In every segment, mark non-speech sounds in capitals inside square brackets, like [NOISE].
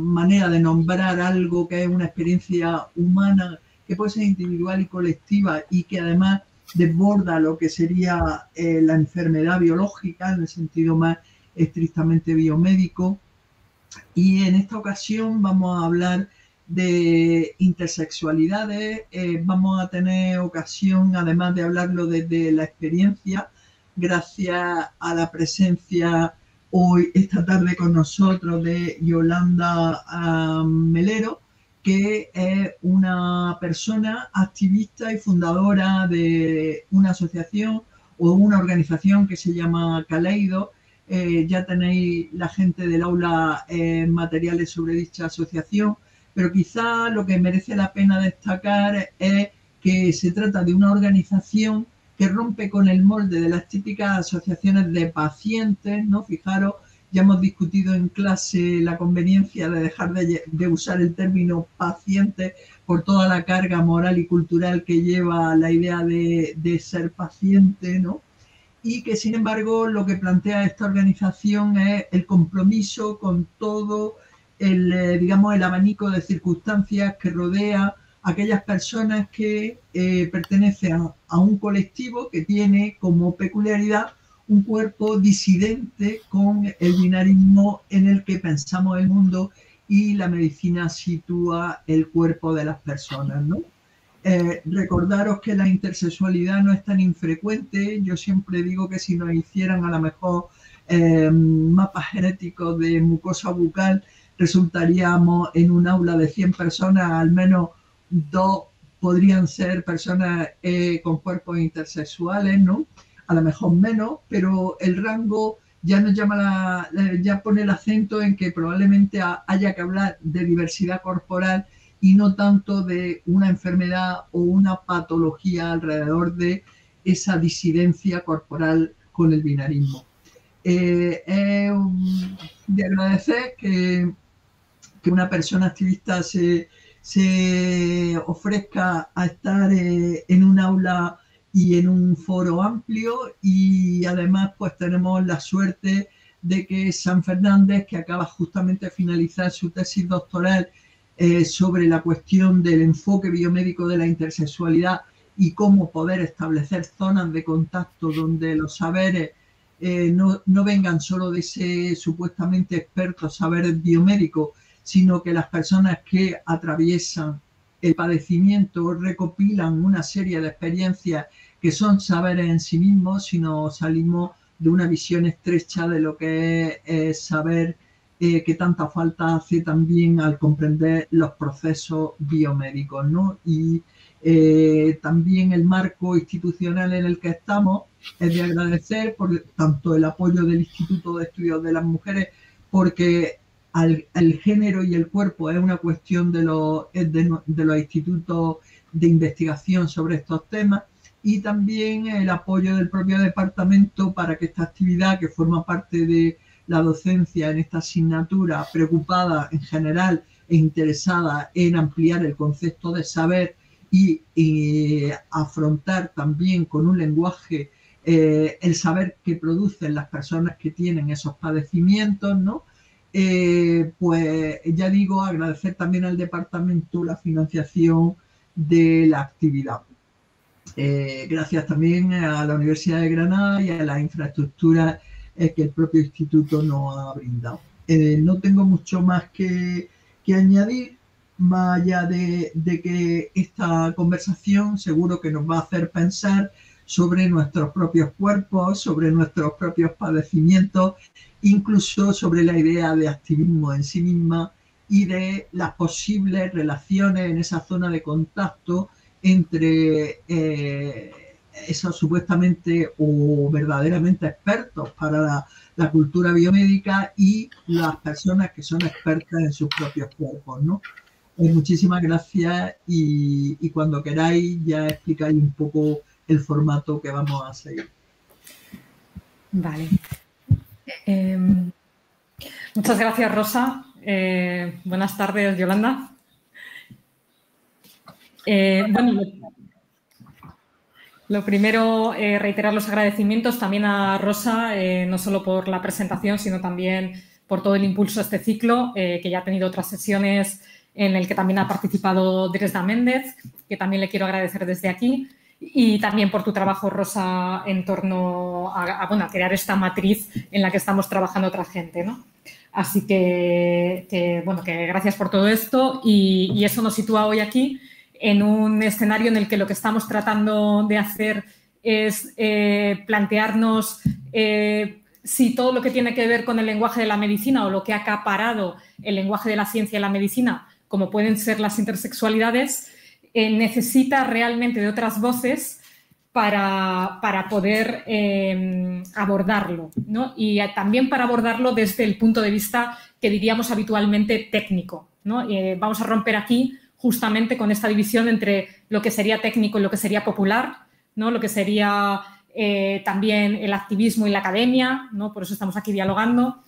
manera de nombrar algo que es una experiencia humana, que puede ser individual y colectiva y que además desborda lo que sería eh, la enfermedad biológica en el sentido más estrictamente biomédico. Y en esta ocasión vamos a hablar de intersexualidades, eh, vamos a tener ocasión, además de hablarlo desde la experiencia, gracias a la presencia hoy, esta tarde con nosotros de Yolanda Melero, que es una persona activista y fundadora de una asociación o una organización que se llama Caleido. Eh, ya tenéis la gente del aula eh, materiales sobre dicha asociación, pero quizá lo que merece la pena destacar es que se trata de una organización que rompe con el molde de las típicas asociaciones de pacientes, ¿no? Fijaros, ya hemos discutido en clase la conveniencia de dejar de, usar el término paciente por toda la carga moral y cultural que lleva la idea de, ser paciente, ¿no? Y que sin embargo lo que plantea esta organización es el compromiso con todo el, eh, digamos, el abanico de circunstancias que rodea aquellas personas que eh, pertenecen a un colectivo que tiene como peculiaridad un cuerpo disidente con el binarismo en el que pensamos el mundo y la medicina sitúa el cuerpo de las personas, ¿no? Eh, recordaros que la intersexualidad no es tan infrecuente. Yo siempre digo que si nos hicieran a lo mejor eh, mapas genéticos de mucosa bucal, resultaríamos en un aula de 100 personas, al menos dos podrían ser personas eh, con cuerpos intersexuales, ¿no? a lo mejor menos, pero el rango ya nos llama la, ya pone el acento en que probablemente haya que hablar de diversidad corporal y no tanto de una enfermedad o una patología alrededor de esa disidencia corporal con el binarismo. Eh, de agradecer que, que, una persona activista se, se ofrezca a estar eh, en un aula y en un foro amplio y además pues tenemos la suerte de que San Fernández, que acaba justamente de finalizar su tesis doctoral eh, sobre la cuestión del enfoque biomédico de la intersexualidad y cómo poder establecer zonas de contacto donde los saberes eh, no, no, vengan solo de ese supuestamente experto saber biomédico, sino que las personas que atraviesan el padecimiento recopilan una serie de experiencias que son saberes en sí mismos, sino salimos de una visión estrecha de lo que es, saber eh, que tanta falta hace también al comprender los procesos biomédicos, ¿no? Y eh, también el marco institucional en el que estamos es de agradecer por tanto el apoyo del Instituto de Estudios de las Mujeres, porque el género y el cuerpo es una cuestión de los, de los institutos de investigación sobre estos temas y también el apoyo del propio departamento para que esta actividad, que forma parte de la docencia en esta asignatura, preocupada en general e interesada en ampliar el concepto de saber y, afrontar también con un lenguaje eh, el saber que producen las personas que tienen esos padecimientos, ¿no? Eh, pues ya digo, agradecer también al departamento la financiación de la actividad. Eh, gracias también a la Universidad de Granada y a la infraestructura eh, que el propio instituto nos ha brindado. Eh, no tengo mucho más que, añadir, más allá de, que esta conversación seguro que nos va a hacer pensar sobre nuestros propios cuerpos, sobre nuestros propios padecimientos, incluso sobre la idea de activismo en sí misma y de las posibles relaciones en esa zona de contacto entre eh, esos supuestamente o verdaderamente expertos para la, cultura biomédica y las personas que son expertas en sus propios cuerpos, ¿no? Eh, muchísimas gracias y, cuando queráis ya explicáis un poco el formato que vamos a seguir. Vale. Em, muchas gracias, Rosa. Eh, buenas tardes, Yolanda. Eh, bueno, lo primero, eh, reiterar los agradecimientos también a Rosa, no solo por la presentación, sino también por todo el impulso a este ciclo, que ya ha tenido otras sesiones en el que también ha participado Dresda Méndez, que también le quiero agradecer desde aquí, y también por tu trabajo, Rosa, en torno a, bueno, a crear esta matriz en la que estamos trabajando otra gente, ¿no? Así que, bueno, que gracias por todo esto y, eso nos sitúa hoy aquí en un escenario en el que lo que estamos tratando de hacer es eh, plantearnos eh, si todo lo que tiene que ver con el lenguaje de la medicina o lo que ha acaparado el lenguaje de la ciencia y la medicina como pueden ser las intersexualidades, eh, necesita realmente de otras voces para, poder eh, abordarlo, ¿no? Y también para abordarlo desde el punto de vista que diríamos habitualmente técnico, ¿no? Eh, vamos a romper aquí justamente con esta división entre lo que sería técnico y lo que sería popular, ¿no? Lo que sería también el activismo y la academia, ¿no? Por eso estamos aquí dialogando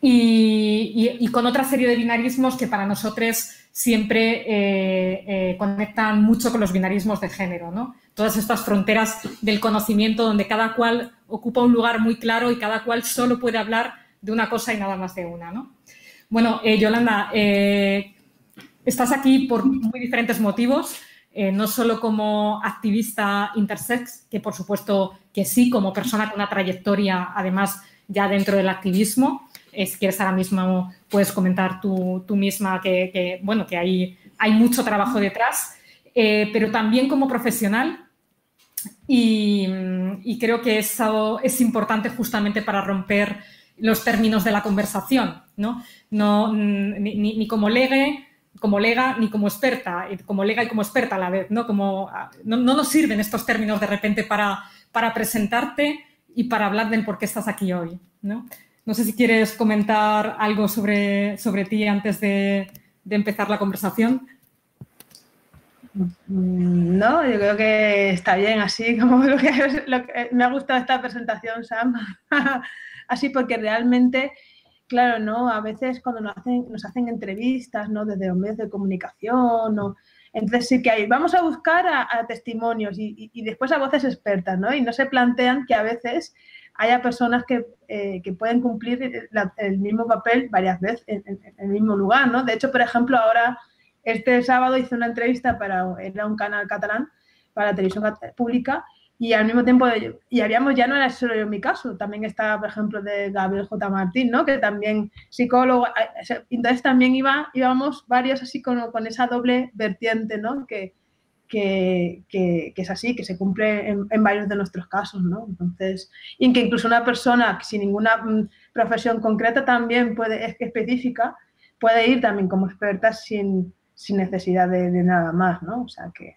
y, con otra serie de binarismos que para nosotros siempre eh, eh, conectan mucho con los binarismos de género, ¿no? Todas estas fronteras del conocimiento donde cada cual ocupa un lugar muy claro y cada cual solo puede hablar de una cosa y nada más de una, ¿no? Bueno, eh, Yolanda, estás aquí por muy diferentes motivos, no solo como activista intersex, que por supuesto que sí, como persona con una trayectoria además ya dentro del activismo, si quieres ahora mismo puedes comentar tú, misma que, bueno, que hay, hay mucho trabajo detrás, eh, pero también como profesional. Y, creo que eso es importante justamente para romper los términos de la conversación, ¿no? no ni, como legue, como lega, ni como experta, como lega y como experta a la vez, ¿no? Como, no, no nos sirven estos términos de repente para, para presentarte y para hablar del por qué estás aquí hoy, ¿no? No sé si quieres comentar algo sobre, sobre ti antes de, empezar la conversación. Mm, no, yo creo que está bien así, [LAUGHS] me ha gustado esta presentación, Sam, [LAUGHS] así porque realmente, claro, ¿no? A veces cuando nos hacen, nos hacen entrevistas, ¿no? Desde los medios de comunicación, ¿no? entonces sí que hay, vamos a buscar a, testimonios y, y, después a voces expertas, ¿no? Y no se plantean que a veces haya personas que, eh, que pueden cumplir el mismo papel varias veces en, el mismo lugar, ¿no? De hecho, por ejemplo, ahora, este sábado hice una entrevista para, era un canal catalán, para la televisión pública, y al mismo tiempo, y habíamos, ya no era solo yo mi caso, también estaba, por ejemplo, de Gabriel J. Martín, ¿no? Que también psicólogo, entonces también iba, íbamos varios así con, con esa doble vertiente, ¿no? Que, que, es así, que se cumple en, varios de nuestros casos, ¿no? Entonces, y que incluso una persona sin ninguna mm, profesión concreta también puede, es específica, puede ir también como experta sin, necesidad de, nada más, ¿no? O sea que...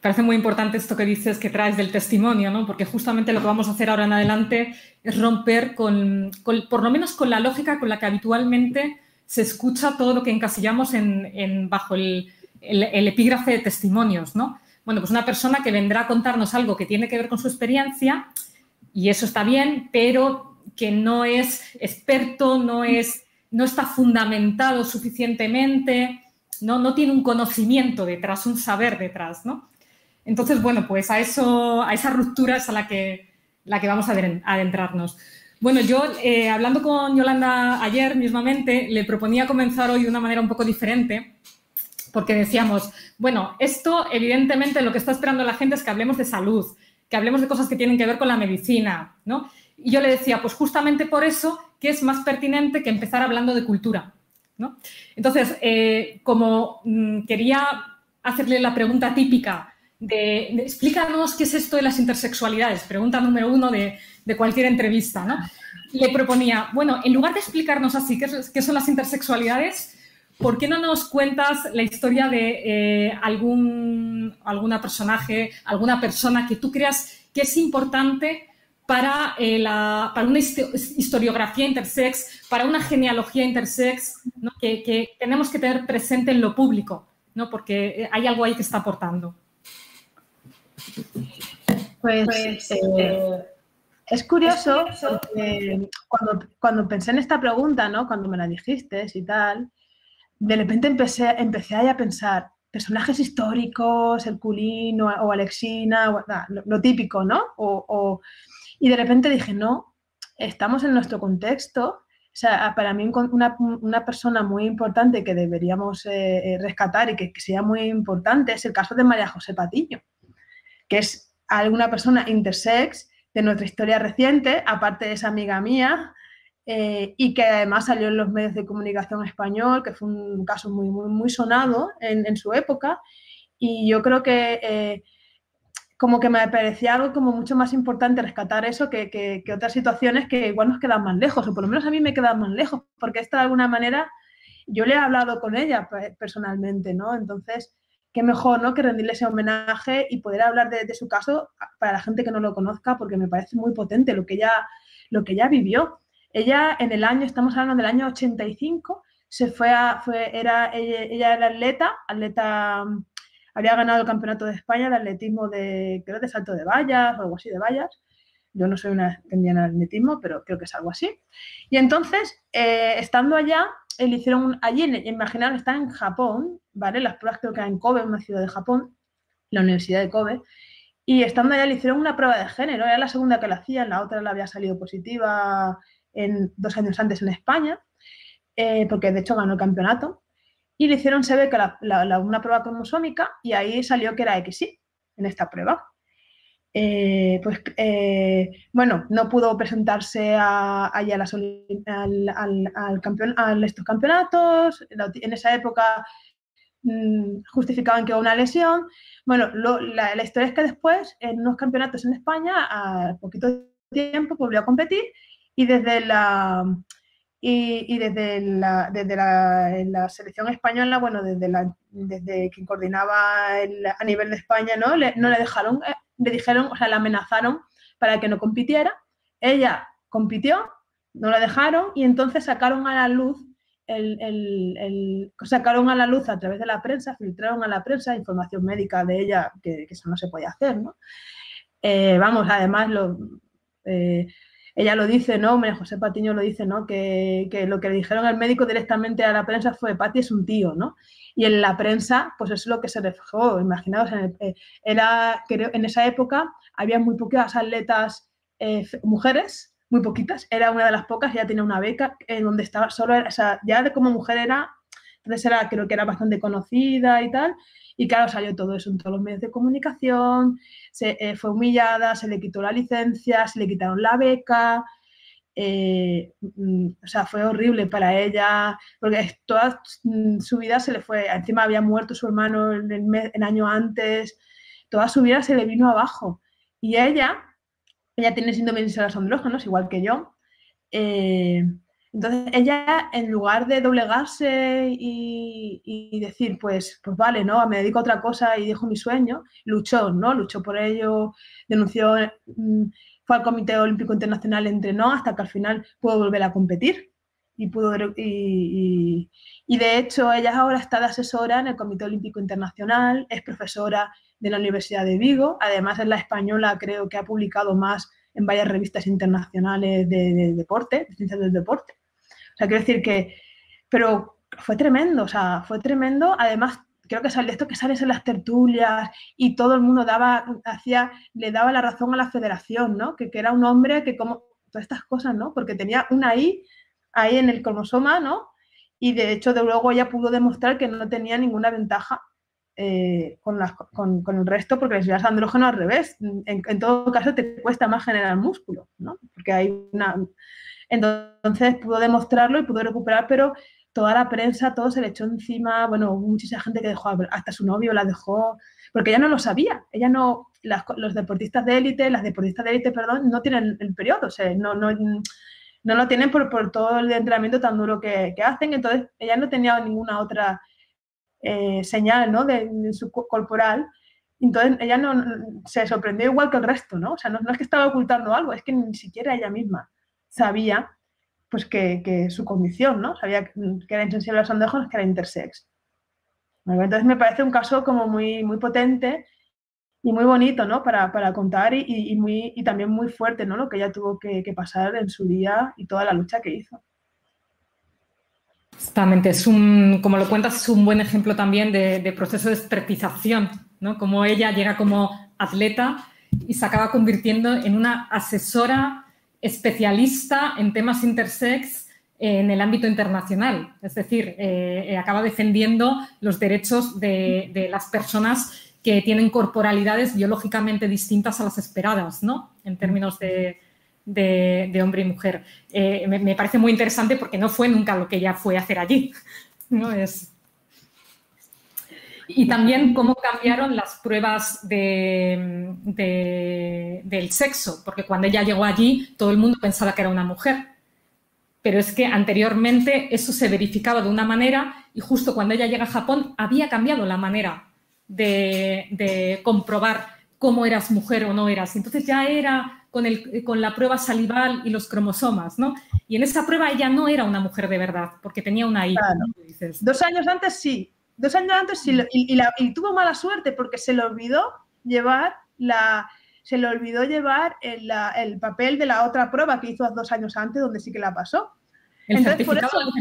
Parece muy importante esto que dices que traes del testimonio, ¿no? Porque justamente lo que vamos a hacer ahora en adelante es romper con, por lo menos con la lógica con la que habitualmente se escucha todo lo que encasillamos en bajo el, el, epígrafe de testimonios, ¿no? Bueno, pues una persona que vendrá a contarnos algo que tiene que ver con su experiencia, y eso está bien, pero que no es experto, no, es, no está fundamentado suficientemente, ¿no? no tiene un conocimiento detrás, un saber detrás, ¿no? Entonces, bueno, pues a, eso, a esa ruptura es a la que, la que vamos a adentrarnos. Bueno, yo, eh, hablando con Yolanda ayer mismamente, le proponía comenzar hoy de una manera un poco diferente, porque decíamos, bueno, esto evidentemente lo que está esperando la gente es que hablemos de salud, que hablemos de cosas que tienen que ver con la medicina, ¿no? Y yo le decía, pues justamente por eso que es más pertinente que empezar hablando de cultura, ¿no? Entonces, eh, como mm, quería hacerle la pregunta típica de, explícanos qué es esto de las intersexualidades, pregunta número uno de, cualquier entrevista, ¿no? Le proponía, bueno, en lugar de explicarnos así qué son las intersexualidades, ¿por qué no nos cuentas la historia de eh, algún alguna personaje, alguna persona que tú creas que es importante para, eh, la, para una historiografía intersex, para una genealogía intersex, que, tenemos que tener presente en lo público, ¿no? porque eh, hay algo ahí que está aportando. Pues, pues es curioso, cuando, cuando pensé en esta pregunta, ¿no? cuando me la dijiste y tal, de repente empecé, empecé a pensar personajes históricos, Herculín o, o Alexina, lo, típico, ¿no? y de repente dije, no, estamos en nuestro contexto, sea, para mí una, persona muy importante que deberíamos eh, eh, rescatar y que, que, sea muy importante es el caso de María José Patiño, que es alguna persona intersex de nuestra historia reciente, aparte de esa amiga mía, eh, y que además salió en los medios de comunicación español, que fue un caso muy, muy, muy sonado en, en, su época. Y yo creo que como que me parecía algo como mucho más importante rescatar eso que, que, otras situaciones que igual nos quedan más lejos, o por lo menos a mí me quedan más lejos, porque esta de alguna manera yo le he hablado con ella personalmente, ¿no? Entonces, qué mejor, ¿no? Que rendirle ese homenaje y poder hablar de, su caso para la gente que no lo conozca, porque me parece muy potente lo que ella, lo que ella vivió. Ella en el año, estamos hablando del año 85, se fue a, fue, era, ella, ella era atleta, atleta había ganado el campeonato de España de atletismo de, creo, de salto de vallas o algo así de vallas. Yo no soy una tendiana de atletismo, pero creo que es algo así. Y entonces, eh, estando allá, le hicieron, allí, imaginaros, está en Japón, ¿vale? Las pruebas creo que en Kobe, una ciudad de Japón, la Universidad de Kobe. Y estando allá le hicieron una prueba de género, era la segunda que la hacían, la otra la había salido positiva en, dos años antes en España, eh, porque de hecho ganó el campeonato y le hicieron, se ve que la, una prueba cromosómica y ahí salió que era XY en esta prueba. Eh, pues eh, bueno, no pudo presentarse a, a, al, al, campeón, a estos campeonatos. En esa época mm, justificaban que una lesión. Bueno, la, la, historia es que después, en unos campeonatos en España, a poquito tiempo volvió a competir y desde la, y, desde, la, desde la, selección española, bueno, desde, desde quien coordinaba a nivel de España, ¿no? Le, no le dejaron, eh, le dijeron, o sea, la amenazaron para que no compitiera. Ella compitió, no la dejaron y entonces sacaron a la luz el, el, el, sacaron a la luz a través de la prensa, filtraron a la prensa información médica de ella, que, que eso no se podía hacer, ¿no? Eh, vamos, además, lo, eh, ella lo dice, ¿no? José Patiño lo dice, ¿no? Que, lo que le dijeron al médico directamente a la prensa fue, Pati es un tío, ¿no? Y en la prensa, pues eso es lo que se reflejó. Imaginaos, en, eh, era, en esa época había muy pocas atletas eh, mujeres, muy poquitas. Era una de las pocas, ella tenía una beca en donde estaba solo, o sea, ya como mujer era, entonces era, creo que era bastante conocida y tal. Y claro, salió todo eso en todos los medios de comunicación, se, eh, fue humillada, se le quitó la licencia, se le quitaron la beca. Eh, mm, o sea, fue horrible para ella, porque toda su vida se le fue, encima había muerto su hermano el, el año antes, toda su vida se le vino abajo. Y ella, ella tiene síndrome de andrógenos, igual que yo, eh, entonces ella, en lugar de doblegarse y, decir, pues, pues vale, ¿no? Me dedico a otra cosa y dejo mi sueño, luchó, ¿no? Luchó por ello, denunció, mm, fue al Comité Olímpico Internacional, entrenó hasta que al final pudo volver a competir. Y, pudo, y, de hecho ella ahora está de asesora en el Comité Olímpico Internacional, es profesora de la Universidad de Vigo, además es la española, creo que ha publicado más en varias revistas internacionales de, de deporte, de ciencias del deporte. O sea, quiero decir que, pero fue tremendo, o sea, fue tremendo. Además, creo que sale esto que sales en las tertulias y todo el mundo daba, hacía, le daba la razón a la federación, ¿no? Que, que era un hombre que como, todas estas cosas, ¿no? Porque tenía una I ahí en el cromosoma, ¿no? Y de hecho, de luego ella pudo demostrar que no tenía ninguna ventaja eh, con, con, con, el resto, porque si vas andrógeno al revés. En, en, todo caso, te cuesta más generar músculo, ¿no? Porque hay una, entonces pudo demostrarlo y pudo recuperar, pero toda la prensa, todo se le echó encima, bueno, hubo muchísima gente que dejó, hasta su novio la dejó, porque ella no lo sabía, ella no, los deportistas de élite, las deportistas de élite, perdón, no tienen el periodo, o sea, no, no, no lo tienen por, por, todo el entrenamiento tan duro que, que, hacen, entonces ella no tenía ninguna otra eh, señal, ¿no? De, su corporal, entonces ella no, se sorprendió igual que el resto, ¿no? O sea, no es que estaba ocultando algo, es que ni siquiera ella misma sabía pues que, su condición, ¿no? Sabía que era insensible a los andrógenos, que era intersex. Entonces me parece un caso como muy, muy potente y muy bonito, ¿no? Para, contar y, muy, y también muy fuerte, ¿no? Lo que ella tuvo que, pasar en su día y toda la lucha que hizo. Exactamente, es un, como lo cuentas, es un buen ejemplo también de, de proceso de estretización, ¿no? Como ella llega como atleta y se acaba convirtiendo en una asesora especialista en temas intersex en el ámbito internacional. Es decir, eh, acaba defendiendo los derechos de, las personas que tienen corporalidades biológicamente distintas a las esperadas, ¿no? En términos de, hombre y mujer. Eh, me, parece muy interesante porque no fue nunca lo que ella fue a hacer allí. [LAUGHS] ¿no? Es... Y también cómo cambiaron las pruebas del sexo, porque cuando ella llegó allí todo el mundo pensaba que era una mujer pero es que anteriormente eso se verificaba de una manera y justo cuando ella llega a Japón había cambiado la manera de, comprobar cómo eras mujer o no eras. Entonces ya era con, el, con la prueba salival y los cromosomas, ¿no? Y en esa prueba ella no era una mujer de verdad, porque tenía una hija. Dos años antes sí, dos años antes sí, y, y, tuvo mala suerte porque se le olvidó llevar la, se le olvidó llevar el, el, papel de la otra prueba que hizo dos años antes, donde sí que la pasó. El Entonces, por eso, el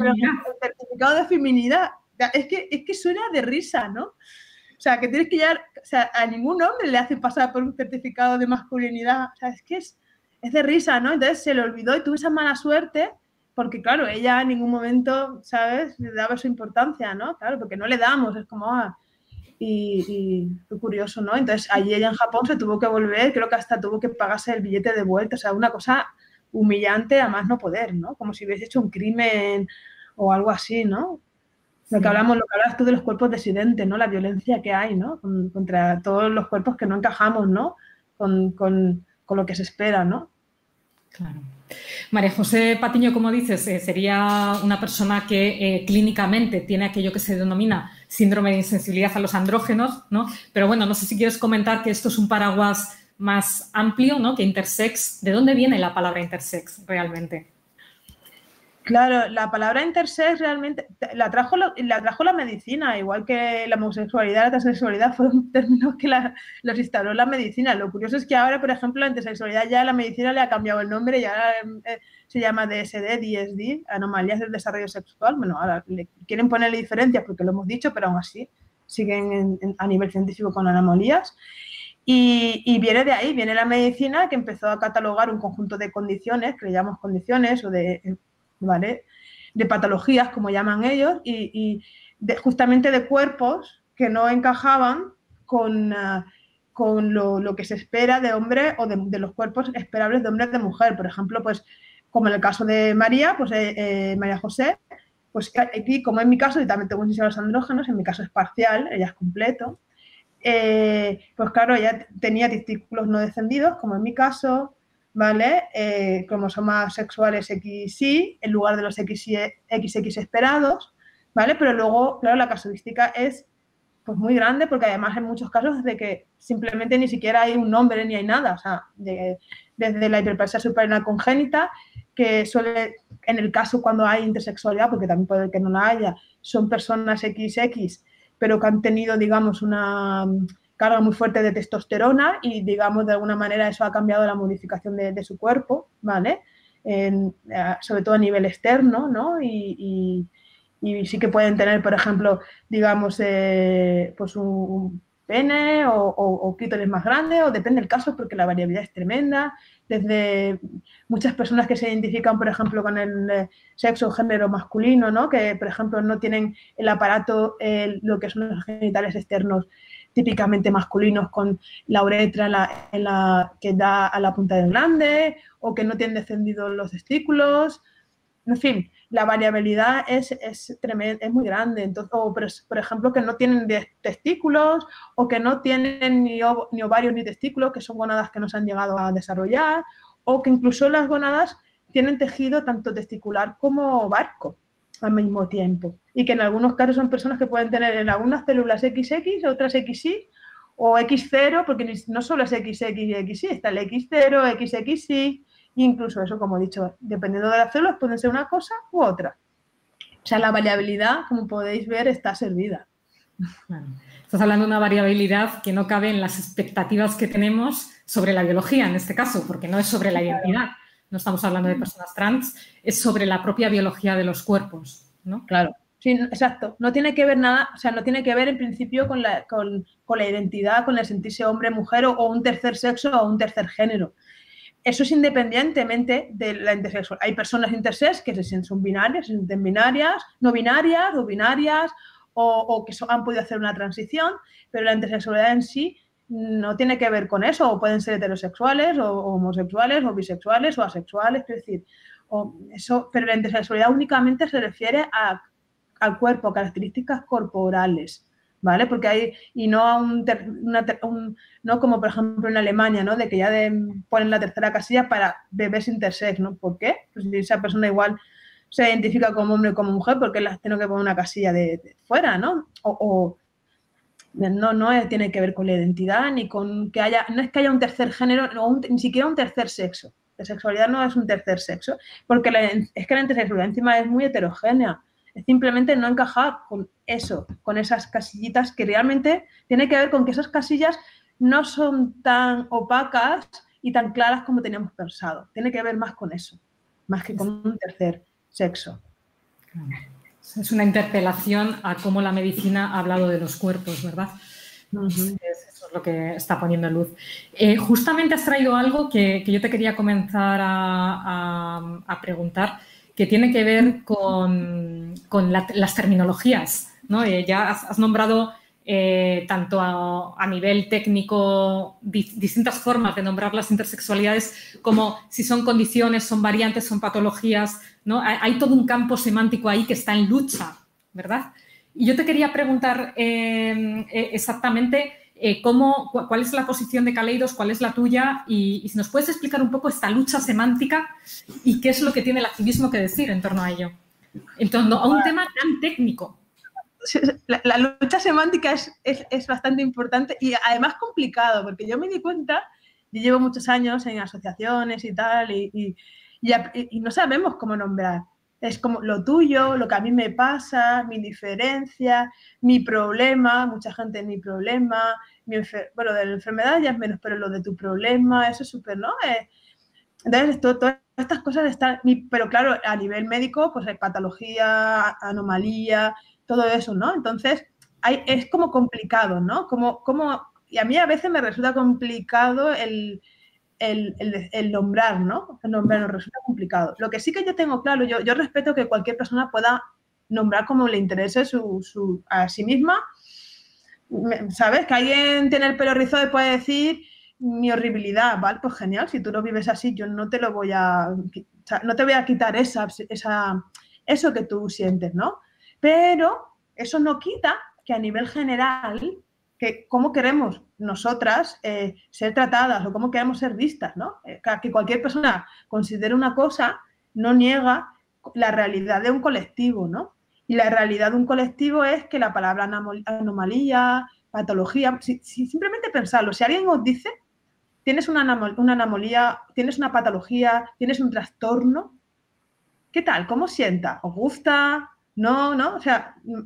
certificado de feminidad, es que, es que suena de risa, ¿no? O sea, que tienes que llevar, o sea, a ningún hombre le hacen pasar por un certificado de masculinidad. O sea, es que es, es de risa, ¿no? Entonces se le olvidó y tuvo esa mala suerte porque, claro, ella en ningún momento, ¿sabes?, le daba su importancia, ¿no? Claro, porque no le damos, es como, ah, y, fue curioso, ¿no? Entonces, allí ella en Japón se tuvo que volver, creo que hasta tuvo que pagarse el billete de vuelta, o sea, una cosa humillante a más no poder, ¿no? Como si hubiese hecho un crimen o algo así, ¿no? Lo que hablamos, lo que hablas tú de los cuerpos disidentes, ¿no? La violencia que hay, ¿no? contra todos los cuerpos que no encajamos, ¿no? Con, con, con lo que se espera, ¿no? Claro. María José Patiño, como dices, eh, sería una persona que eh, clínicamente tiene aquello que se denomina síndrome de insensibilidad a los andrógenos, ¿no? Pero bueno, no sé si quieres comentar que esto es un paraguas más amplio, ¿no? Que intersex. ¿De dónde viene la palabra intersex realmente? Claro, la palabra intersex realmente la trajo, la trajo la medicina, igual que la homosexualidad, la transexualidad fueron términos que los instaló la medicina. Lo curioso es que ahora, por ejemplo, la intersexualidad ya la medicina le ha cambiado el nombre, ya eh, se llama DSD, DSD, anomalías del desarrollo sexual. Bueno, ahora le quieren ponerle diferencias porque lo hemos dicho, pero aún así siguen a nivel científico con anomalías. Y, y, viene de ahí, viene la medicina que empezó a catalogar un conjunto de condiciones, que le llamamos condiciones, o de De patologías, como llaman ellos, y, justamente de cuerpos que no encajaban con, ah, con lo, que se espera de hombre o de, los cuerpos esperables de hombre y de mujer. Por ejemplo, pues como en el caso de María, pues eh, eh, María José, pues aquí, como en mi caso, y también tengo un los andrógenos, en mi caso es parcial, ella es completo, eh, pues claro, ella tenía testículos no descendidos, como en mi caso, ¿vale? Eh, cromosomas sexuales XY en lugar de los XX esperados, ¿vale? Pero luego, claro, la casuística es pues muy grande porque además en muchos casos de que simplemente ni siquiera hay un nombre ni hay nada, o sea, desde la hiperplasia suprarrenal congénita, que suele, en el caso cuando hay intersexualidad, porque también puede que no la haya, son personas XX, pero que han tenido, digamos, una carga muy fuerte de testosterona y, digamos, de alguna manera eso ha cambiado la modificación de, su cuerpo, ¿vale? Eh, sobre todo a nivel externo, ¿no? Y, sí que pueden tener, por ejemplo, digamos, eh, pues un, pene o, o, más grande, o depende del caso, porque la variabilidad es tremenda. Desde muchas personas que se identifican, por ejemplo, con el eh, sexo o género masculino, ¿no? que, por ejemplo, no tienen el aparato, lo que son los genitales externos típicamente masculinos con la uretra en la, que da a la punta del glande o que no tienen descendidos los testículos. En fin, la variabilidad es, es, es muy grande. Entonces, o, por, ejemplo, que no tienen testículos o que no tienen ni, ni ovarios ni testículos, que son gonadas que no se han llegado a desarrollar, o que incluso las gonadas tienen tejido tanto testicular como barco al mismo tiempo. Y que en algunos casos son personas que pueden tener en algunas células XX, otras XY o X0, porque no solo es XX y XY, está el X0, XXY, incluso eso, como he dicho, dependiendo de las células, pueden ser una cosa u otra. O sea, la variabilidad, como podéis ver, está servida. Estás hablando de una variabilidad que no cabe en las expectativas que tenemos sobre la biología, en este caso, porque no es sobre la identidad no estamos hablando de personas trans, es sobre la propia biología de los cuerpos, ¿no? Claro. Sí, exacto. No tiene que ver nada, o sea, no tiene que ver en principio con la, con, la identidad, con el sentirse hombre, mujer o, un tercer sexo o un tercer género. eso es independientemente de la intersexual. Hay personas intersex que se sienten binarias, se sienten binarias, no binarias o binarias, o, que han podido hacer una transición, pero la intersexualidad en sí no tiene que ver con eso, o pueden ser heterosexuales, o, homosexuales, o bisexuales, o asexuales, es decir, o eso, pero la intersexualidad únicamente se refiere a, al cuerpo, características corporales. ¿vale? Porque hay, y no a un, no como por ejemplo en Alemania, ¿no? De que ya ponen la tercera casilla para bebés intersex, ¿no? ¿Por qué? Pues si esa persona igual se identifica como hombre o como mujer, porque las tengo que poner una casilla de, fuera, ¿no? O, no, no tiene que ver con la identidad, ni con que haya, no es que haya un tercer género, ni siquiera un tercer sexo. La sexualidad no es un tercer sexo, porque es que la intersexualidad encima es muy heterogénea es simplemente no encajar con eso, con esas casillitas que realmente tiene que ver con que esas casillas no son tan opacas y tan claras como teníamos pensado. Tiene que ver más con eso, más que con un tercer sexo. Es una interpelación a cómo la medicina ha hablado de los cuerpos, ¿verdad? Eso es lo que está poniendo en luz. Eh, justamente has traído algo que, yo te quería comenzar a preguntar que tiene que ver con, las terminologías. ¿no? Eh, ya has, nombrado eh, tanto a, nivel técnico distintas formas de nombrar las intersexualidades como si son condiciones, son variantes, son patologías. ¿no? Hay, todo un campo semántico ahí que está en lucha, ¿verdad? Y yo te quería preguntar eh, exactamente eh, cómo, cuál es la posición de Caleidos, cuál es la tuya y, si nos puedes explicar un poco esta lucha semántica y qué es lo que tiene el activismo que decir en torno a ello, en torno a un tema tan técnico. [LAUGHS] La, lucha semántica es, es, bastante importante y además complicado, porque yo me di cuenta, yo llevo muchos años en asociaciones y tal, y, y no sabemos cómo nombrar es como lo tuyo, lo que a mí me pasa, mi diferencia, mi problema, mucha gente mi problema, mi bueno, de la enfermedad ya es menos, pero lo de tu problema, eso es súper, ¿no? Eh, entonces, todas estas cosas están, pero claro, a nivel médico, pues hay patología, anomalía, todo eso, ¿no? Entonces, hay, es como complicado, ¿no? Como, como, y a mí a veces me resulta complicado el, el, nombrar, ¿no? El nombrar nos resulta complicado. Lo que sí que yo tengo claro, yo, yo respeto que cualquier persona pueda nombrar como le interese su, a sí misma. ¿Sabes? Que alguien tiene el pelo rizado y puede decir mi horribilidad, ¿vale? Pues genial, si tú lo vives así, yo no te lo voy a, no te voy a quitar esa, esa, eso que tú sientes, ¿no? Pero eso no quita que a nivel general que cómo queremos nosotras eh, ser tratadas o cómo queremos ser vistas, ¿no? Eh, que cualquier persona considere una cosa no niega la realidad de un colectivo, ¿no? Y la realidad de un colectivo es que la palabra anomalía, patología, si, simplemente pensarlo, si alguien os dice, tienes una, una anomalía, tienes una patología, tienes un trastorno, ¿qué tal? ¿Cómo sienta? ¿Os gusta? ¿No? ¿No? O sea, mm,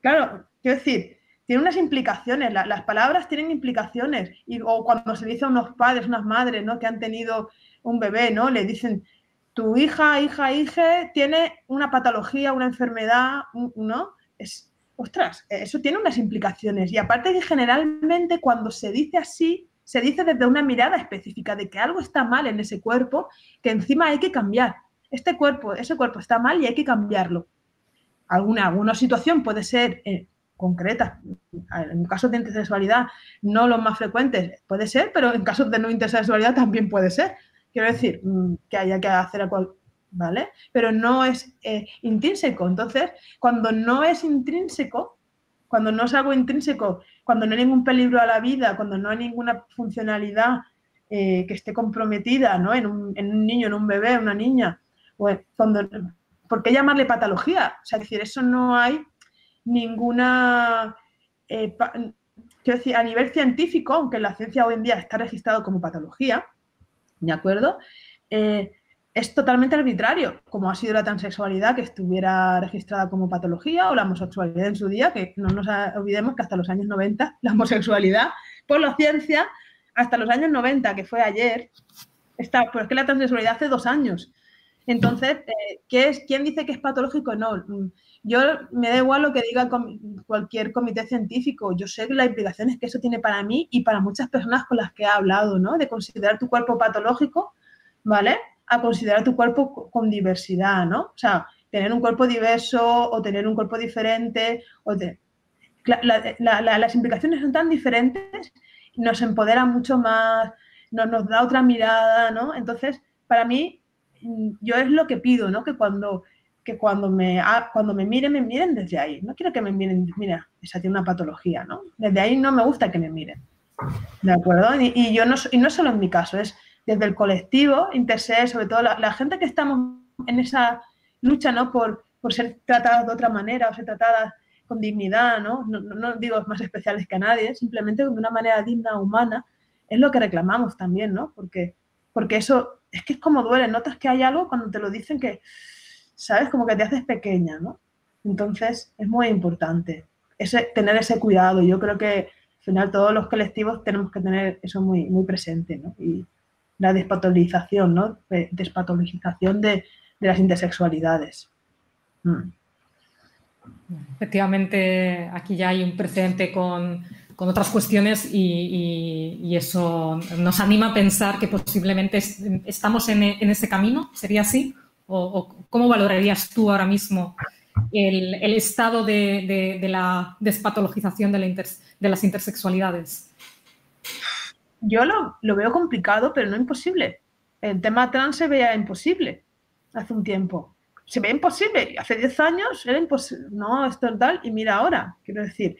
claro, quiero decir, tiene unas implicaciones, las palabras tienen implicaciones. Y, o cuando se dice a unos padres, unas madres, ¿no? Que han tenido un bebé, ¿no? Le dicen, tu hija, hija, hija tiene una patología, una enfermedad, ¿no? Es, ostras, eso tiene unas implicaciones. Y aparte que generalmente cuando se dice así, se dice desde una mirada específica de que algo está mal en ese cuerpo, que encima hay que cambiar. Este cuerpo, ese cuerpo está mal y hay que cambiarlo. Alguna, alguna situación puede ser eh, concretas. En casos de intersexualidad, no los más frecuentes, puede ser, pero en casos de no intersexualidad también puede ser. Quiero decir, mm, que haya que hacer a cual, ¿vale? Pero no es eh, intrínseco. Entonces, cuando no es intrínseco, cuando no es algo intrínseco, cuando no hay ningún peligro a la vida, cuando no hay ninguna funcionalidad eh, que esté comprometida ¿no? en, un, en, un, niño, en un bebé, una niña, pues cuando, ¿por qué llamarle patología? O sea, decir, eso no hay ninguna, eh, quiero decir, a nivel científico, aunque la ciencia hoy en día está registrado como patología, ¿de acuerdo? Eh, es totalmente arbitrario, como ha sido la transexualidad que estuviera registrada como patología o la homosexualidad en su día, que no nos olvidemos que hasta los años 90 la homosexualidad, por la ciencia, hasta los años 90, que fue ayer, está, pero es que la transexualidad hace dos años. Entonces, eh, ¿qué es, ¿quién dice que es patológico? No, yo me da igual lo que diga cualquier comité científico. Yo sé las implicaciones que eso tiene para mí y para muchas personas con las que he hablado, ¿no? De considerar tu cuerpo patológico ¿vale? A considerar tu cuerpo con diversidad, ¿no? O sea, tener un cuerpo diverso o tener un cuerpo diferente. O las implicaciones son tan diferentes, nos empodera mucho más, nos, nos da otra mirada, ¿no? Entonces, para mí, yo es lo que pido, ¿no? Que cuando, que cuando, me, cuando me miren, me miren desde ahí. No quiero que me miren, mira, esa tiene una patología, ¿no? Desde ahí no me gusta que me miren. ¿De acuerdo? Y, yo no, y no solo en mi caso, es desde el colectivo, intersex, sobre todo la, gente que estamos en esa lucha, ¿no? Por, por ser tratadas de otra manera o ser tratadas con dignidad, ¿no? No, no digo más especiales que a nadie, simplemente de una manera digna, humana, es lo que reclamamos también, ¿no? Porque, porque eso es que es como duele, notas que hay algo cuando te lo dicen que, ¿sabes? Como que te haces pequeña, ¿no? Entonces, es muy importante ese, tener ese cuidado. Yo creo que al final todos los colectivos tenemos que tener eso muy, muy presente, ¿no? Y la despatologización, ¿no? Despatologización de, de las intersexualidades. Mm. Efectivamente, aquí ya hay un precedente con, con otras cuestiones y, eso nos anima a pensar que posiblemente estamos en, ese camino. ¿Sería así? ¿O, cómo valorarías tú ahora mismo el, estado de, la despatologización de, la de, las intersexualidades? Yo lo, lo veo complicado, pero no imposible. El tema trans se veía imposible hace un tiempo se ve imposible. Hace 10 años era imposible. No, esto es tal. Y mira ahora, quiero decir,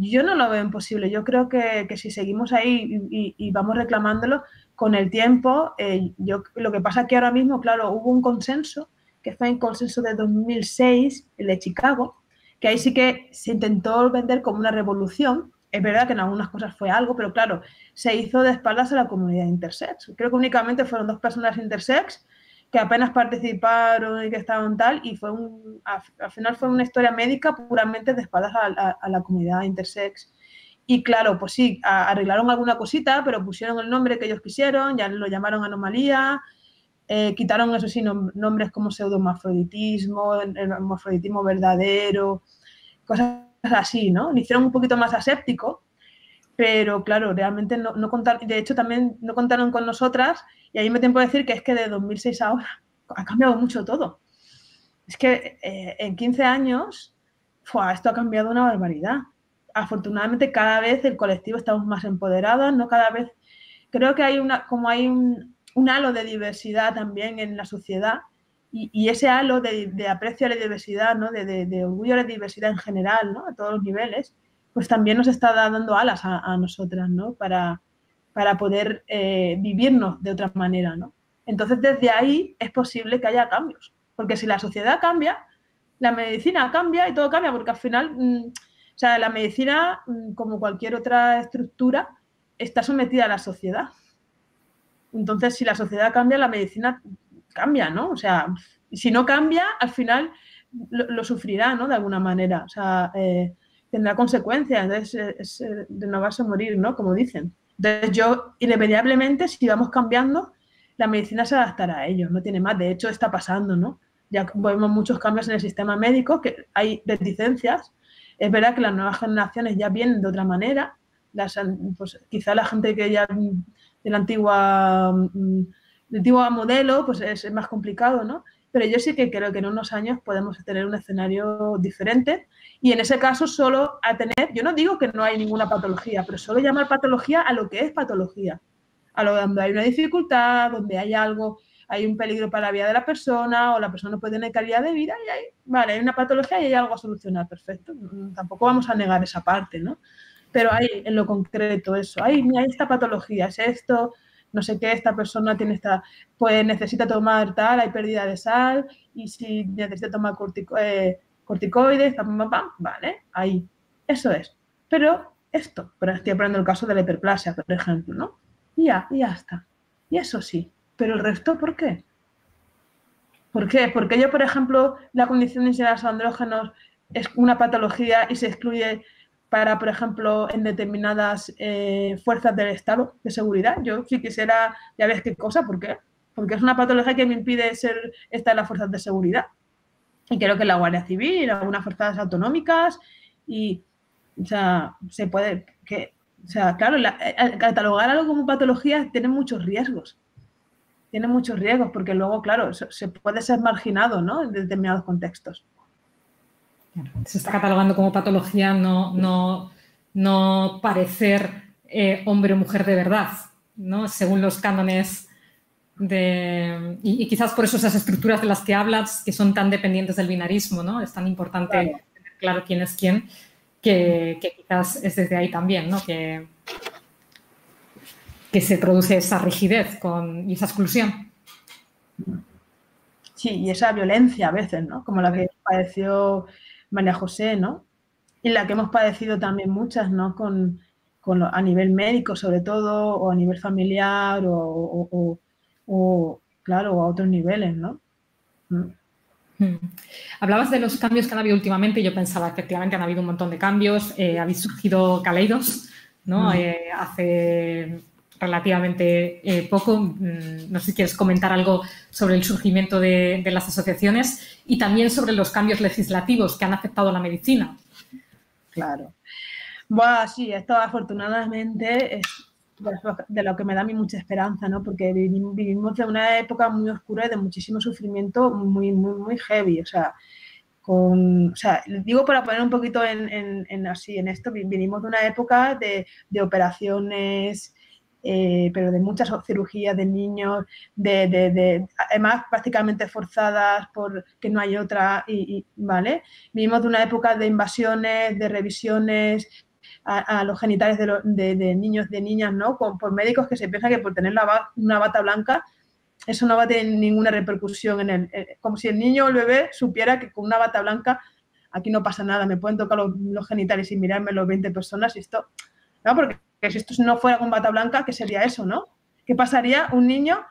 yo no lo veo imposible. Yo creo que, que si seguimos ahí y, vamos reclamándolo con el tiempo, eh, yo, lo que pasa es que ahora mismo, claro, hubo un consenso, que fue el consenso de 2006, el de Chicago, que ahí sí que se intentó vender como una revolución. Es verdad que en algunas cosas fue algo, pero claro, se hizo de espaldas a la comunidad intersex. Creo que únicamente fueron dos personas intersex que apenas participaron y que estaban tal, y fue un, al final fue una historia médica puramente de espaldas a, la comunidad intersex. Y claro, pues sí, arreglaron alguna cosita, pero pusieron el nombre que ellos quisieron, ya lo llamaron anomalía, eh, quitaron, eso sí, nombres como pseudomafroditismo, hermafroditismo verdadero, cosas así, ¿no? Lo hicieron un poquito más aséptico, pero claro, realmente no, no contaron, de hecho también no contaron con nosotras y ahí me tiempo a decir que es que de 2006 a ahora [LAUGHS] ha cambiado mucho todo. Es que eh, en 15 años, esto ha cambiado una barbaridad. Afortunadamente cada vez el colectivo estamos más empoderados, ¿no? Cada vez creo que hay una, como hay un, un halo de diversidad también en la sociedad y, y ese halo de, de, aprecio a la diversidad, ¿no? De, de, de, orgullo a la diversidad en general, ¿no? A todos los niveles, pues también nos está dando alas a, nosotras, ¿no? Para, para poder eh, vivirnos de otra manera, ¿no? Entonces, desde ahí es posible que haya cambios, porque si la sociedad cambia, la medicina cambia y todo cambia, porque al final, mm, o sea, la medicina, mm, como cualquier otra estructura, está sometida a la sociedad. Entonces, si la sociedad cambia, la medicina cambia, ¿no? O sea, si no cambia, al final lo, sufrirá, ¿no? De alguna manera, o sea, eh, tendrá consecuencias, es, es de no vas a morir, ¿no? Como dicen. Entonces yo, irremediablemente, si vamos cambiando, la medicina se adaptará a ello, no tiene más. De hecho, está pasando, ¿no? Ya vemos muchos cambios en el sistema médico, que hay reticencias. Es verdad que las nuevas generaciones ya vienen de otra manera. Las, pues, quizá la gente que ya de la antigua, mm, del antiguo modelo, pues es más complicado, ¿no? Pero yo sí que creo que en unos años podemos tener un escenario diferente y en ese caso solo a tener, yo no digo que no hay ninguna patología, pero solo llamar patología a lo que es patología, a lo donde hay una dificultad, donde hay algo, hay un peligro para la vida de la persona o la persona no puede tener calidad de vida y hay, vale, hay una patología y hay algo a solucionar, perfecto. Tampoco vamos a negar esa parte, ¿no? Pero hay en lo concreto eso, hay, hay esta patología, es esto, no sé qué, esta persona tiene esta, pues necesita tomar tal, hay pérdida de sal, y si necesita tomar cortico, eh, corticoides, pam, pam, vale, ahí, eso es. Pero esto, pero estoy hablando el caso de la hiperplasia, por ejemplo, ¿no? Ya, y ya está. Y eso sí, pero el resto, ¿por qué? ¿Por qué? Porque yo, por ejemplo, la condición de los andrógenos es una patología y se excluye para, por ejemplo, en determinadas eh, fuerzas del Estado de seguridad. Yo si quisiera, ya ves qué cosa, ¿por qué? Porque es una patología que me impide ser, estar en las fuerzas de seguridad. Y creo que la Guardia Civil, algunas fuerzas autonómicas, y, o sea, se puede, que, o sea, claro, la, catalogar algo como patología tiene muchos riesgos. tiene muchos riesgos porque luego, claro, se puede ser marginado ¿no? en determinados contextos. Se está catalogando como patología no, no, no parecer eh, hombre o mujer de verdad, ¿no? según los cánones de... Y, quizás por eso esas estructuras de las que hablas, que son tan dependientes del binarismo, ¿no? es tan importante tener claro quién es quién, que, quizás es desde ahí también, ¿no? que, que se produce esa rigidez con, y esa exclusión. Sí, y esa violencia a veces, ¿no? Como la que padeció María José, ¿no? Y la que hemos padecido también muchas, ¿no? Con, a nivel médico sobre todo, o a nivel familiar, o, claro, a otros niveles, ¿no? Mm. Hmm. Hablabas de los cambios que han habido últimamente yo pensaba, efectivamente han habido un montón de cambios, eh, habéis surgido Caleidos, ¿no? Mm. Eh, hace relativamente eh, poco. Mm, no sé si quieres comentar algo sobre el surgimiento de, las asociaciones y también sobre los cambios legislativos que han afectado a la medicina. Claro. Bueno, sí, esto afortunadamente es de lo que me da a mí mucha esperanza, ¿no? Porque vivimos de una época muy oscura y de muchísimo sufrimiento muy, muy, muy heavy. O sea, con, o sea, digo para poner un poquito en, así en esto, vinimos de una época de, de operaciones eh, pero de muchas cirugías de niños, de, además prácticamente forzadas porque no hay otra, y, ¿vale? Vivimos de una época de invasiones, de revisiones a, los genitales de, niños, de niñas, ¿no? por médicos que se piensa que por tener una bata blanca eso no va a tener ninguna repercusión en el, eh, como si el niño o el bebé supiera que con una bata blanca aquí no pasa nada, me pueden tocar los, genitales y mirarme los 20 personas y esto, ¿no? Porque que si esto no fuera con bata blanca, ¿qué sería eso, no? ¿Qué pasaría un niño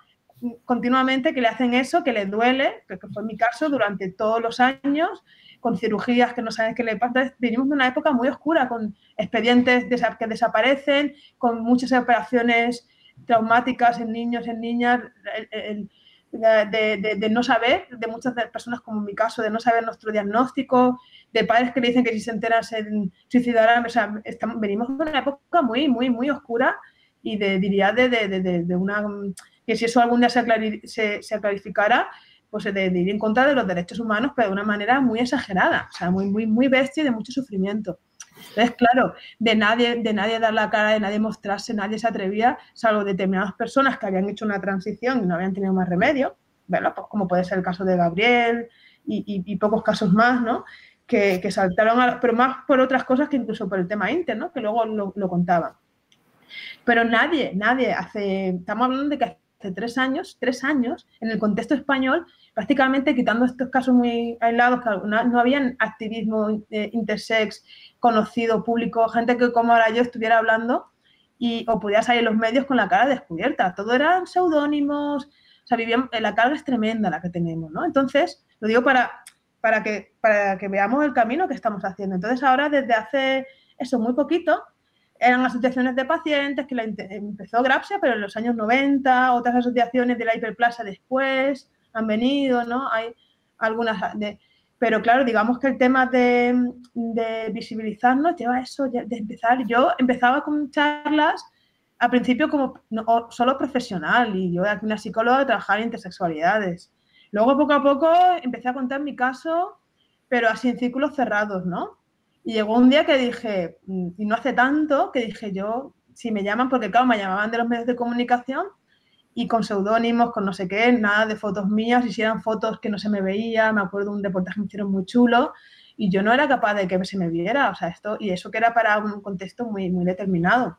continuamente que le hacen eso, que le duele, que fue mi caso durante todos los años, con cirugías que no sabes qué le pasa. Venimos de una época muy oscura, con expedientes que desaparecen, con muchas operaciones traumáticas en niños, en niñas, de, no saber, de muchas personas como en mi caso, de no saber nuestro diagnóstico, de padres que le dicen que si se enteran se suicidarán. O sea, estamos, venimos de una época muy, muy, muy oscura y de, diría de, una... que si eso algún día se, se, clarificara, pues se de, ir en contra de los derechos humanos, pero de una manera muy exagerada, o sea, muy, muy, muy bestia y de mucho sufrimiento. Entonces, claro, de nadie, de nadie dar la cara, de nadie mostrarse, nadie se atrevía, salvo determinadas personas que habían hecho una transición y no habían tenido más remedio, pues como puede ser el caso de Gabriel y, pocos casos más, ¿no? Que, saltaron, pero más por otras cosas que incluso por el tema Inter, ¿no? Que luego lo, lo contaban. Pero nadie, nadie hace, estamos hablando de que hace tres años, tres años, en el contexto español, prácticamente quitando estos casos muy aislados, que no, no había activismo eh, intersex conocido, público, gente que como ahora yo estuviera hablando y, o pudiera salir en los medios con la cara descubierta. Todo eran seudónimos, o sea, vivían, la carga es tremenda la que tenemos, ¿no? Entonces, lo digo para, para, que, para que veamos el camino que estamos haciendo. Entonces, ahora desde hace eso muy poquito, eran asociaciones de pacientes que la empezó Grapsia, pero en los años 90, otras asociaciones de la hiperplasia después han venido, ¿no? Hay algunas de... Pero claro, digamos que el tema de, visibilizarnos lleva eso, de empezar. Yo empezaba con charlas al principio como solo profesional y yo aquí una psicóloga de trabajar en intersexualidades. Luego poco a poco empecé a contar mi caso, pero así en círculos cerrados, ¿no? Y llegó un día que dije, mm, y no hace tanto, que dije yo, si me llaman, porque claro, me llamaban de los medios de comunicación y con seudónimos, con no sé qué, nada de fotos mías, y si eran fotos que no se me veía, me acuerdo de un reportaje que me hicieron muy chulo, y yo no era capaz de que se me viera, o sea, esto, y eso que era para un contexto muy, muy determinado.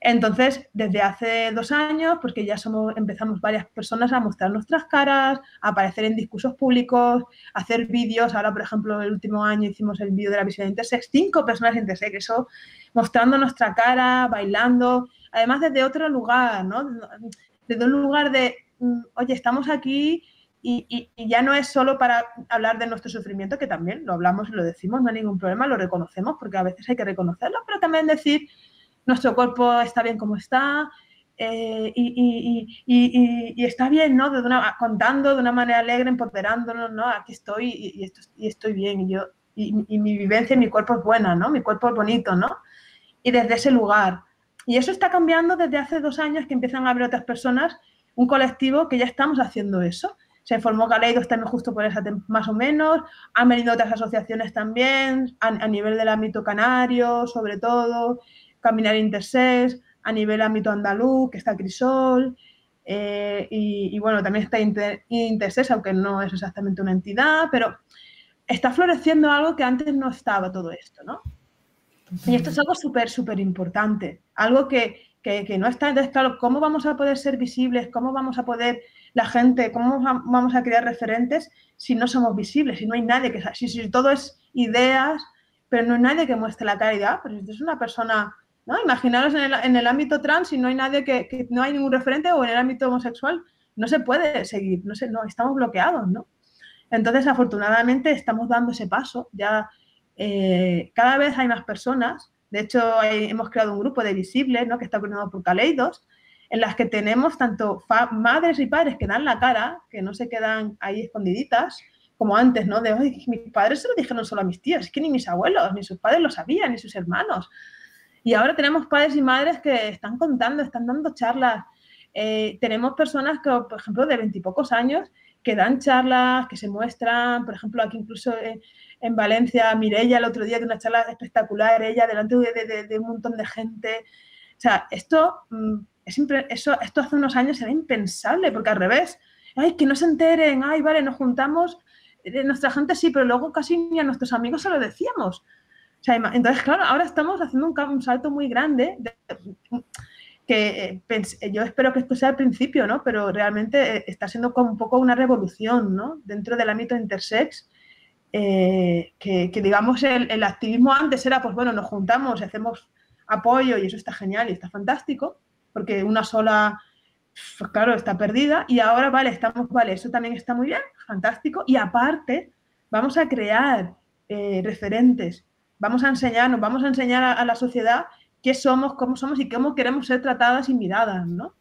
Entonces, desde hace dos años, porque ya somos, empezamos varias personas a mostrar nuestras caras, a aparecer en discursos públicos, a hacer vídeos. Ahora, por ejemplo, el último año hicimos el vídeo de la visión intersex, cinco personas intersex, eso, mostrando nuestra cara, bailando, además desde otro lugar, ¿no? Desde un lugar de, mm, oye, estamos aquí y, ya no es solo para hablar de nuestro sufrimiento, que también lo hablamos y lo decimos, no hay ningún problema, lo reconocemos, porque a veces hay que reconocerlo, pero también decir nuestro cuerpo está bien como está eh, y, está bien, ¿no? De una, contando de una manera alegre, empoderándonos, ¿no? Aquí estoy y, esto, y estoy bien y yo y, mi vivencia y mi cuerpo es buena, ¿no? Mi cuerpo es bonito, ¿no? Y desde ese lugar. Y eso está cambiando desde hace dos años que empiezan a haber otras personas un colectivo que ya estamos haciendo eso. Se formó Caleidos también justo por esa más o menos, han venido otras asociaciones también, a, nivel del ámbito canario, sobre todo, Caminar Intersex, a nivel ámbito andaluz, que está Crisol, eh, y, bueno, también está Inter, aunque no es exactamente una entidad, pero está floreciendo algo que antes no estaba todo esto, ¿no? Y esto es algo súper, súper importante, algo que, que, no está. Entonces, claro, ¿cómo vamos a poder ser visibles? ¿Cómo vamos a poder, la gente, cómo vamos a crear referentes si no somos visibles? Si no hay nadie que, si, si todo es ideas, pero no hay nadie que muestre la diga, ah, pues es una persona, ¿no? Imaginaros en el, en el ámbito trans, si no hay nadie que, que, no hay ningún referente o en el ámbito homosexual, no se puede seguir, no, sé, no estamos bloqueados, ¿no? Entonces, afortunadamente, estamos dando ese paso. Ya eh, cada vez hay más personas. De hecho, hemos creado un grupo de visibles, ¿no? que está coordinado por Caleidos, en las que tenemos tanto madres y padres que dan la cara, que no se quedan ahí escondiditas, como antes, ¿no? De, hoy mis padres se lo dijeron solo a mis tíos, es que ni mis abuelos, ni sus padres lo sabían, ni sus hermanos. Y ahora tenemos padres y madres que están contando, están dando charlas. Eh, tenemos personas que, por ejemplo, de veintipocos años, que dan charlas, que se muestran, por ejemplo, aquí incluso en, Valencia, Mirella el otro día de una charla espectacular, ella delante de, un montón de gente. O sea, esto, mm, es eso, esto hace unos años era impensable, porque al revés, ay, que no se enteren, ay, vale, nos juntamos, eh, nuestra gente sí, pero luego casi ni a nuestros amigos se lo decíamos. Entonces, claro, ahora estamos haciendo un, salto muy grande que eh, yo espero que esto sea el principio, ¿no? Pero realmente eh, está siendo como un poco una revolución, ¿no? Dentro del ámbito intersex, eh, que, digamos el, activismo antes era, pues bueno, nos juntamos y hacemos apoyo y eso está genial y está fantástico, porque una sola, pues claro, está perdida y ahora, vale, estamos, vale, eso también está muy bien, fantástico, y aparte vamos a crear referentes, vamos a enseñarnos, vamos a enseñar a la sociedad qué somos, cómo somos y cómo queremos ser tratadas y miradas, ¿no?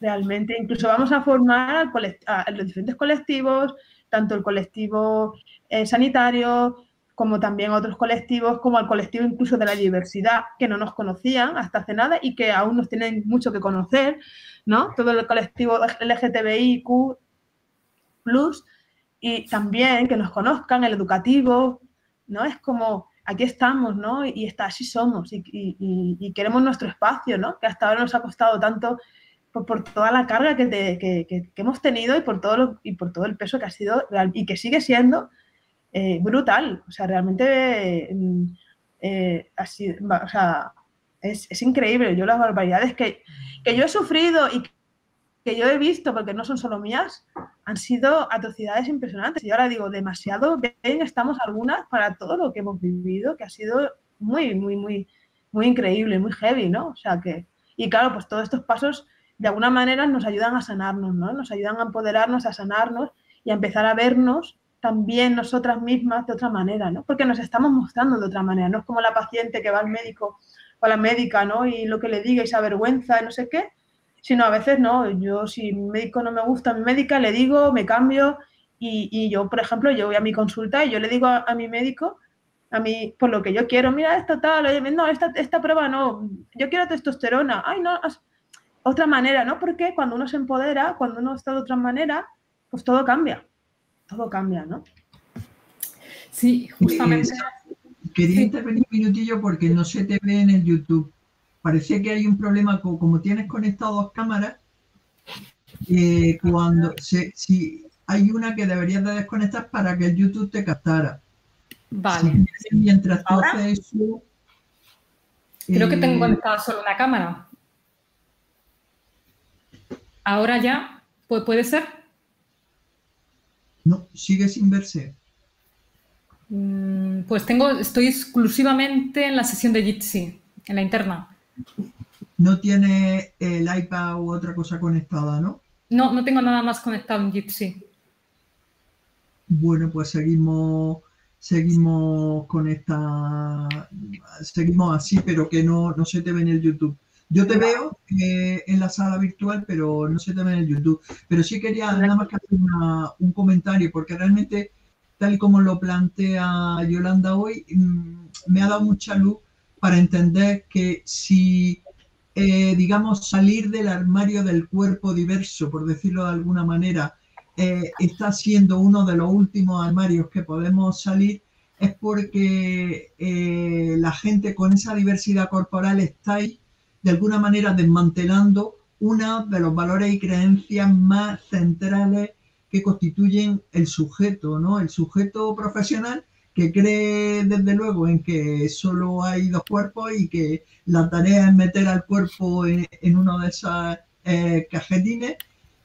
Realmente, incluso vamos a formar a los diferentes colectivos, tanto el colectivo eh, sanitario como también otros colectivos, como el colectivo incluso de la diversidad, que no nos conocían hasta hace nada y que aún nos tienen mucho que conocer, ¿no? Todo el colectivo LGTBIQ+, y también que nos conozcan, el educativo, ¿no? Es como aquí estamos, ¿no? Y está, así somos y, queremos nuestro espacio, ¿no? Que hasta ahora nos ha costado tanto por, toda la carga que, hemos tenido y por, todo y por todo el peso que ha sido y que sigue siendo eh, brutal. O sea, realmente eh, así, o sea, es, es, increíble. Yo las barbaridades que, que yo he sufrido y que yo he visto, porque no son solo mías, han sido atrocidades impresionantes. Y ahora digo, demasiado bien estamos algunas para todo lo que hemos vivido, que ha sido muy, muy, muy, muy increíble, muy heavy, ¿no? O sea que, y claro, pues todos estos pasos de alguna manera nos ayudan a sanarnos, ¿no? Nos ayudan a empoderarnos, a sanarnos y a empezar a vernos también nosotras mismas de otra manera, ¿no? Porque nos estamos mostrando de otra manera, no es como la paciente que va al médico o a la médica, ¿no? Y lo que le diga y se avergüenza, no sé qué, sino a veces no. Yo, si mi médico no me gusta, mi médica, le digo, me cambio y, yo, por ejemplo, yo voy a mi consulta y yo le digo a, mi médico, a mí, por lo que yo quiero, mira, esto tal, no, esta, esta prueba no, yo quiero testosterona, ay, no, otra manera, ¿no? Porque cuando uno se empodera, cuando uno está de otra manera, pues todo cambia, todo cambia, ¿no? Sí, justamente. quería intervenir un minutillo porque no se te ve en el YouTube parecía que hay un problema, como, tienes conectado dos cámaras, eh, cuando si hay una que deberías de desconectar para que el YouTube te captara. Vale. mientras tú haces eso. Creo que tengo eh, conectada solo una cámara. Ahora ya, ¿puede ser? No, sigue sin verse. Mm, pues tengo, estoy exclusivamente en la sesión de Jitsi, en la interna. No tiene el iPad u otra cosa conectada, ¿no? No, no tengo nada más conectado en Jitsi. Bueno, pues seguimos, seguimos con esta, seguimos así, pero que no, no se te ve en el YouTube. Yo te veo eh, en la sala virtual, pero no se te ve en el YouTube. Pero sí quería nada más que hacer un comentario, porque realmente, tal y como lo plantea Yolanda hoy, mm, me ha dado mucha luz para entender que si eh, digamos, salir del armario del cuerpo diverso, por decirlo de alguna manera, eh, está siendo uno de los últimos armarios que podemos salir, es porque eh, la gente con esa diversidad corporal está ahí, de alguna manera, desmantelando uno de los valores y creencias más centrales que constituyen el sujeto, ¿no? El sujeto profesional que cree desde luego en que solo hay dos cuerpos y que la tarea es meter al cuerpo en, uno de esos eh, cajetines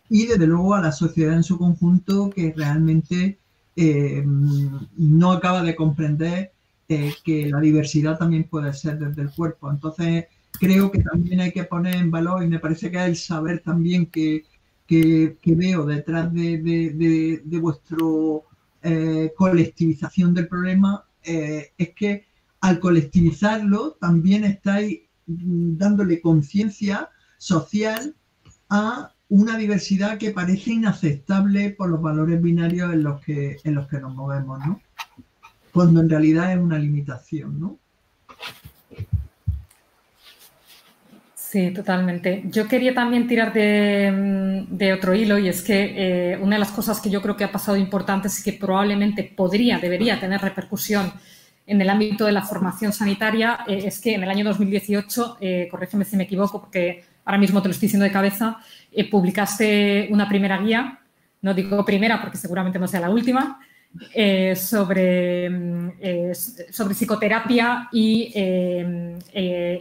y desde luego a la sociedad en su conjunto que realmente eh, no acaba de comprender eh, que la diversidad también puede ser desde el cuerpo. Entonces creo que también hay que poner en valor y me parece que es el saber también que, que, veo detrás de, de, de vuestro eh, colectivización del problema eh, es que al colectivizarlo también estáis mm, dándole conciencia social a una diversidad que parece inaceptable por los valores binarios en los que, en los que nos movemos, ¿no? Cuando en realidad es una limitación, ¿no? Sí, totalmente. Yo quería también tirar de, mm, otro hilo y es que eh, una de las cosas que yo creo que ha pasado importantes y que probablemente podría, debería tener repercusión en el ámbito de la formación sanitaria eh, es que en el año 2018, eh, corrígeme si me equivoco porque ahora mismo te lo estoy diciendo de cabeza, eh, publicaste una primera guía, no digo primera porque seguramente no sea la última, sobre, mm, sobre psicoterapia y,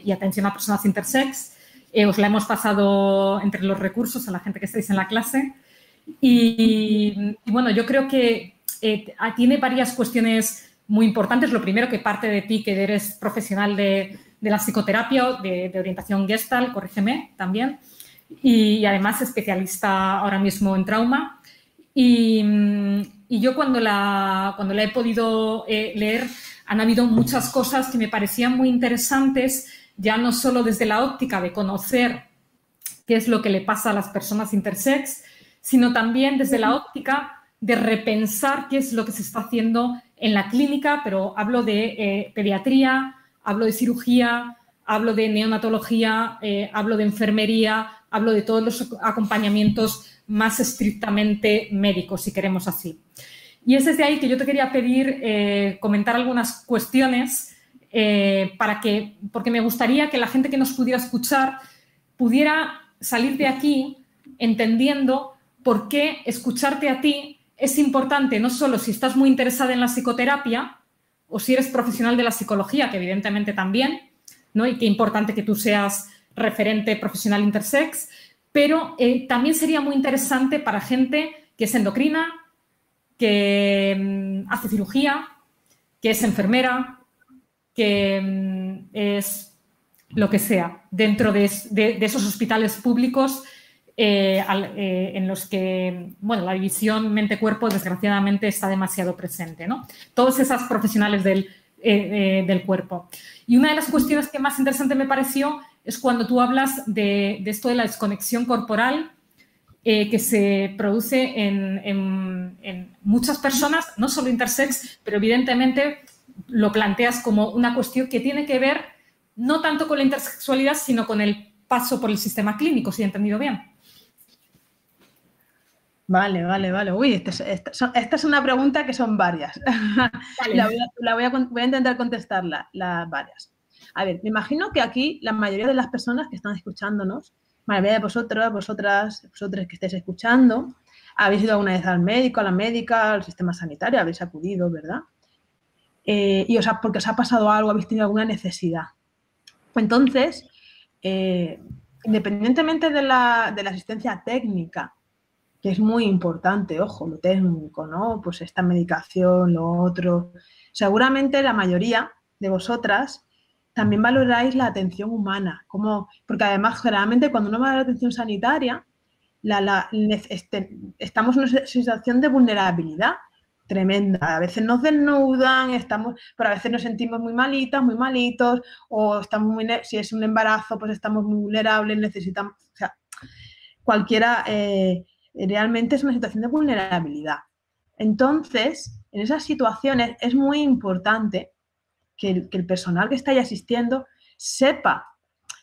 y atención a personas intersex eh, os la hemos pasado entre los recursos a la gente que estáis en la clase. Y, bueno, yo creo que eh, tiene varias cuestiones muy importantes. Lo primero, que parte de ti, que eres profesional de, la psicoterapia, de, de orientación gestal, corrígeme también, y, además especialista ahora mismo en trauma. Y, yo cuando la, cuando la he podido eh, leer, han habido muchas cosas que me parecían muy interesantes ya no solo desde la óptica de conocer qué es lo que le pasa a las personas intersex, sino también desde la óptica de repensar qué es lo que se está haciendo en la clínica, pero hablo de eh, pediatría, hablo de cirugía, hablo de neonatología, eh, hablo de enfermería, hablo de todos los acompañamientos más estrictamente médicos, si queremos así. Y es desde ahí que yo te quería pedir eh, comentar algunas cuestiones eh, para que, porque me gustaría que la gente que nos pudiera escuchar pudiera salir de aquí entendiendo por qué escucharte a ti es importante, no solo si estás muy interesada en la psicoterapia o si eres profesional de la psicología, que evidentemente también, ¿no? y qué importante que tú seas referente profesional intersex, pero eh, también sería muy interesante para gente que es endocrina, que mm, hace cirugía, que es enfermera, que mm, es lo que sea dentro de, esos hospitales públicos eh, eh, en los que bueno, la división mente-cuerpo desgraciadamente está demasiado presente. ¿no? Todos esos profesionales del, eh, del, cuerpo. Y una de las cuestiones que más interesante me pareció es cuando tú hablas de, esto de la desconexión corporal que se produce en, en, muchas personas, no solo intersex, pero evidentemente lo planteas como una cuestión que tiene que ver no tanto con la intersexualidad, sino con el paso por el sistema clínico, si he entendido bien. Vale, vale, vale. Uy, este esta, es una pregunta que son varias. la, voy a, intentar contestarla, las varias. A ver, me imagino que aquí la mayoría de las personas que están escuchándonos, la mayoría de vosotros, vosotras, vosotros que estéis escuchando, habéis ido alguna vez al médico, a la médica, al sistema sanitario, habéis acudido, ¿verdad? Eh, y porque os ha pasado algo, habéis tenido alguna necesidad. Entonces, eh, independientemente de la, asistencia técnica, que es muy importante, ojo, lo técnico, ¿no? Pues esta medicación, lo otro. Seguramente la mayoría de vosotras también valoráis la atención humana, como, porque además generalmente cuando uno va a la atención sanitaria, este, estamos en una situación de vulnerabilidad tremenda. A veces nos desnudan, estamos, pero a veces nos sentimos muy malitas, muy malitos, o estamos muy, si es un embarazo, pues estamos muy vulnerables, necesitamos, o sea, cualquiera, eh, realmente es una situación de vulnerabilidad. Entonces, en esas situaciones es muy importante que el, personal que está ahí asistiendo sepa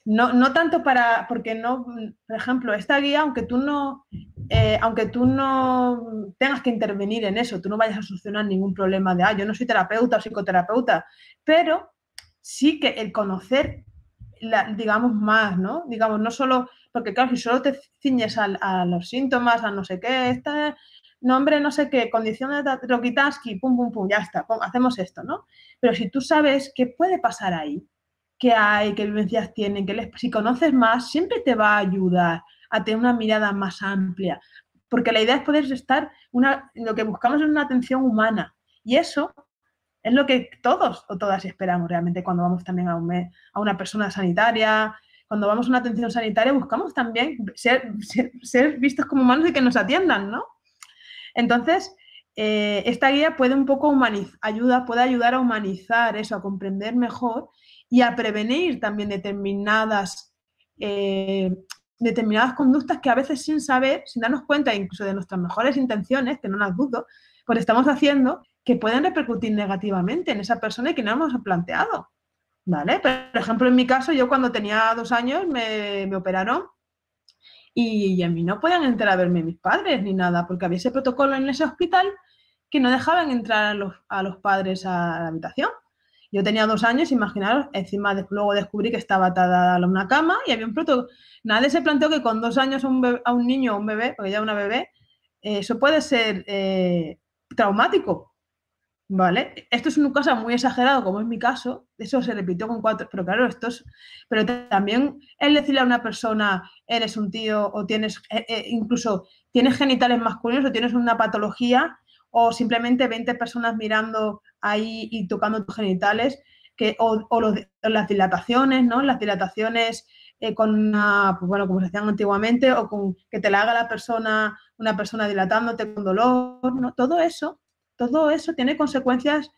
no, no tanto para, porque no, por ejemplo, esta guía, aunque tú no, eh, aunque tú no tengas que intervenir en eso, tú no vayas a solucionar ningún problema de, ah, yo no soy terapeuta o psicoterapeuta, pero sí que el conocer, digamos, más, ¿no? Digamos, no solo, porque claro, si solo te ciñes a, los síntomas, a no sé qué, este nombre, no sé qué, condiciones de Rokitansky, pum, pum, pum, ya está, hacemos esto, ¿no? Pero si tú sabes qué puede pasar ahí, qué hay, qué vivencias tienen, que les, si conoces más, siempre te va a ayudar a tener una mirada más amplia, porque la idea es poder estar, una, lo que buscamos es una atención humana, y eso es lo que todos o todas esperamos realmente cuando vamos también a, a una persona sanitaria, cuando vamos a una atención sanitaria, buscamos también ser, ser, vistos como humanos y que nos atiendan, ¿no? Entonces, eh, esta guía puede un poco humanizar, ayuda, puede ayudar a humanizar eso, a comprender mejor y a prevenir también determinadas, eh, determinadas conductas que a veces sin saber, sin darnos cuenta incluso de nuestras mejores intenciones, que no las dudo, pues estamos haciendo que pueden repercutir negativamente en esa persona y que no hemos planteado. ¿Vale? Por ejemplo, en mi caso, yo cuando tenía dos años me, operaron y, a mí no podían entrar a verme mis padres ni nada, porque había ese protocolo en ese hospital que no dejaban entrar a los, a los padres a la habitación. Yo tenía dos años, imaginaros, encima de, luego descubrí que estaba atada a una cama y había un protocolo. Nadie se planteó que con dos años a un, a un niño o un bebé, porque ya una bebé, eh, eso puede ser eh, traumático, ¿vale? Esto es un caso muy exagerado, como es mi caso, eso se repitió con cuatro, pero claro, esto es, pero también el decirle a una persona, eres un tío o tienes, eh, incluso tienes genitales masculinos o tienes una patología o simplemente 20 personas mirando ahí y tocando tus genitales, que, o, las dilataciones, ¿no? Las dilataciones eh, con una, pues bueno, como se hacían antiguamente, o con que te la haga la persona, una persona dilatándote con dolor, ¿no? Todo eso, todo eso tiene consecuencias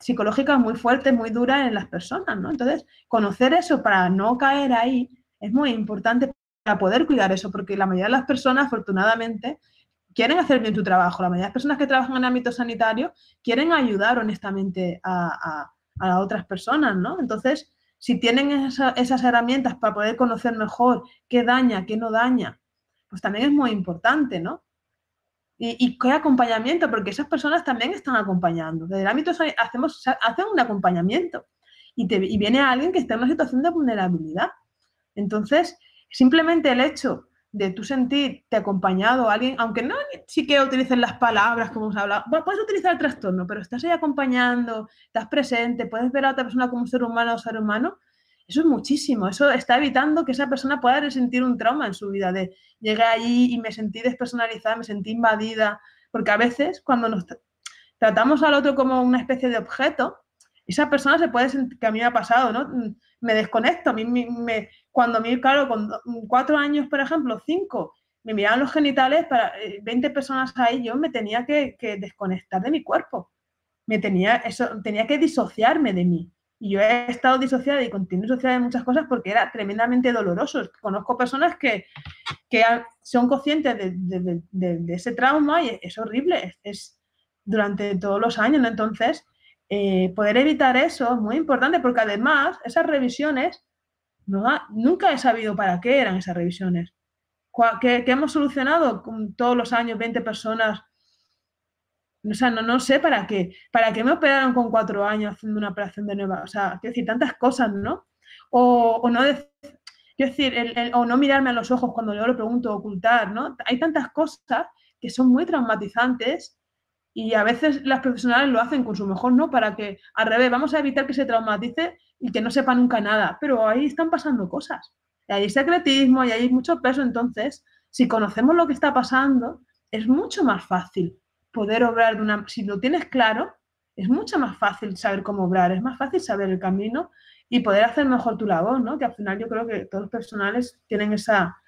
psicológicas muy fuertes, muy duras en las personas, ¿no? Entonces, conocer eso para no caer ahí es muy importante para poder cuidar eso, porque la mayoría de las personas, afortunadamente, quieren hacer bien tu trabajo. La mayoría de las personas que trabajan en ámbito sanitario quieren ayudar honestamente a, a, otras personas, ¿no? Entonces, si tienen esas herramientas para poder conocer mejor qué daña, qué no daña, pues también es muy importante, ¿no? Y, qué acompañamiento, porque esas personas también están acompañando. Desde el ámbito hacemos, hacen un acompañamiento y, te, y viene alguien que está en una situación de vulnerabilidad. Entonces, simplemente el hecho de tú sentirte acompañado a alguien, aunque no sí que utilicen las palabras como hemos hablado, puedes utilizar el trastorno, pero estás ahí acompañando, estás presente, puedes ver a otra persona como un ser humano o ser humano, eso es muchísimo, eso está evitando que esa persona pueda resentir un trauma en su vida, de llegué allí y me sentí despersonalizada, me sentí invadida, porque a veces cuando nos tratamos al otro como una especie de objeto, esa persona se puede sentir, que a mí me ha pasado, ¿no? Me desconecto, a mí me, cuando a mí, claro, con cuatro años, por ejemplo, cinco, me miraban los genitales, para 20 eh, personas ahí, yo me tenía que, desconectar de mi cuerpo. Me tenía, eso, tenía que disociarme de mí. Y yo he estado disociada y continúo disociada de muchas cosas porque era tremendamente doloroso. Conozco personas que, que son conscientes de, ese trauma y es horrible. Es, durante todos los años. Entonces, eh, poder evitar eso es muy importante porque además esas revisiones nunca he sabido para qué eran esas revisiones. ¿Qué, hemos solucionado con todos los años 20 personas? O sea, no, sé para qué. ¿Para qué me operaron con cuatro años haciendo una operación de nueva? O sea, quiero decir, tantas cosas, ¿no? O, no decir, o no mirarme a los ojos cuando yo lo pregunto, ocultar, ¿no? Hay tantas cosas que son muy traumatizantes y a veces las profesionales lo hacen con su mejor no, para que al revés, vamos a evitar que se traumatice y que no sepa nunca nada, pero ahí están pasando cosas. Y hay secretismo y hay mucho peso, entonces, si conocemos lo que está pasando, es mucho más fácil poder obrar de una... Si lo tienes claro, es mucho más fácil saber cómo obrar, es más fácil saber el camino y poder hacer mejor tu labor, ¿no? Que al final yo creo que todos los personales tienen esa,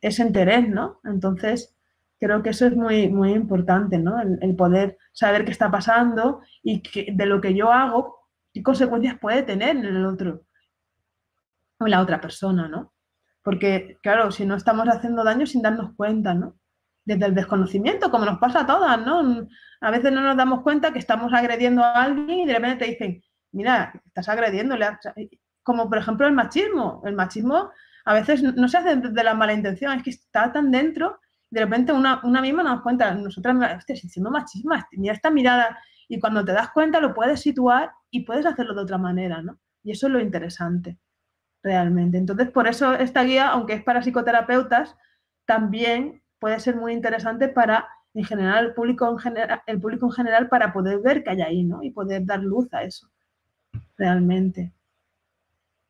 ese interés, ¿no? Entonces, creo que eso es muy, muy importante, ¿no? El, poder saber qué está pasando y que, de lo que yo hago, qué consecuencias puede tener en el otro o en la otra persona, ¿no? Porque, claro, si no estamos haciendo daño sin darnos cuenta, ¿no? Desde el desconocimiento, como nos pasa a todas, ¿no? A veces no nos damos cuenta que estamos agrediendo a alguien y de repente te dicen, mira, estás agrediendo, como por ejemplo el machismo. El machismo a veces no se hace de la mala intención, es que está tan dentro, de repente una, una misma nos cuenta, nosotras, hostia, si hicimos machismo, mira esta mirada, y cuando te das cuenta lo puedes situar y puedes hacerlo de otra manera, ¿no? Y eso es lo interesante, realmente. Entonces, por eso esta guía, aunque es para psicoterapeutas, también puede ser muy interesante para, en general, el público en el público en general para poder ver qué hay ahí, ¿no? Y poder dar luz a eso, realmente.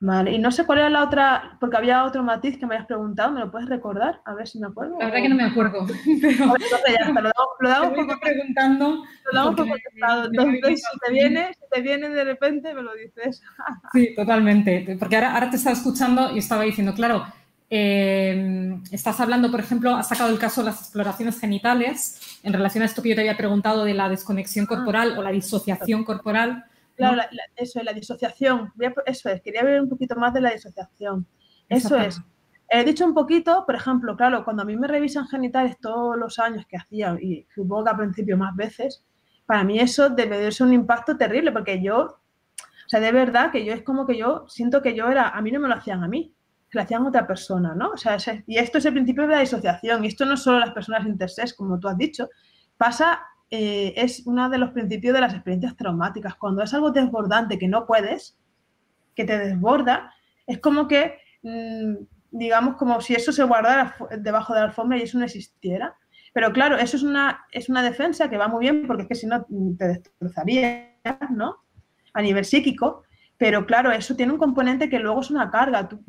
Vale, y no sé cuál era la otra, porque había otro matiz que me habías preguntado, ¿me lo puedes recordar? A ver si me acuerdo. La verdad que no me acuerdo. [LAUGHS] [LAUGHS] Pero... ya está, lo damos, lo damos por preguntando. Lo damos por contestado. Entonces, si te viene, si te viene de repente, me lo dices. [LAUGHS] Sí, totalmente. Porque ahora, ahora te estaba escuchando y estaba diciendo, claro, eh, estás hablando, por ejemplo, has sacado el caso de las exploraciones genitales en relación a esto que yo te había preguntado de la desconexión ah. corporal o la disociación corporal. Claro, eso es la disociación. Eso es, quería ver un poquito más de la disociación. Eso es. He dicho un poquito, por ejemplo, claro, cuando a mí me revisan genitales todos los años que hacía, y supongo que al principio más veces, para mí eso debe de ser un impacto terrible, porque yo, o sea, de verdad que yo es como que yo siento que yo era, a mí no me lo hacían a mí, que lo hacían a otra persona, ¿no? O sea, y esto es el principio de la disociación, y esto no es solo las personas intersex, como tú has dicho, pasa eh, es uno de los principios de las experiencias traumáticas. Cuando es algo desbordante que no puedes, que te desborda, es como que, mm, digamos, como si eso se guardara debajo de la alfombra y eso no existiera. Pero claro, eso es una, es una defensa que va muy bien porque es que si no mm, te destrozaría, ¿no? A nivel psíquico. Pero claro, eso tiene un componente que luego es una carga. Tú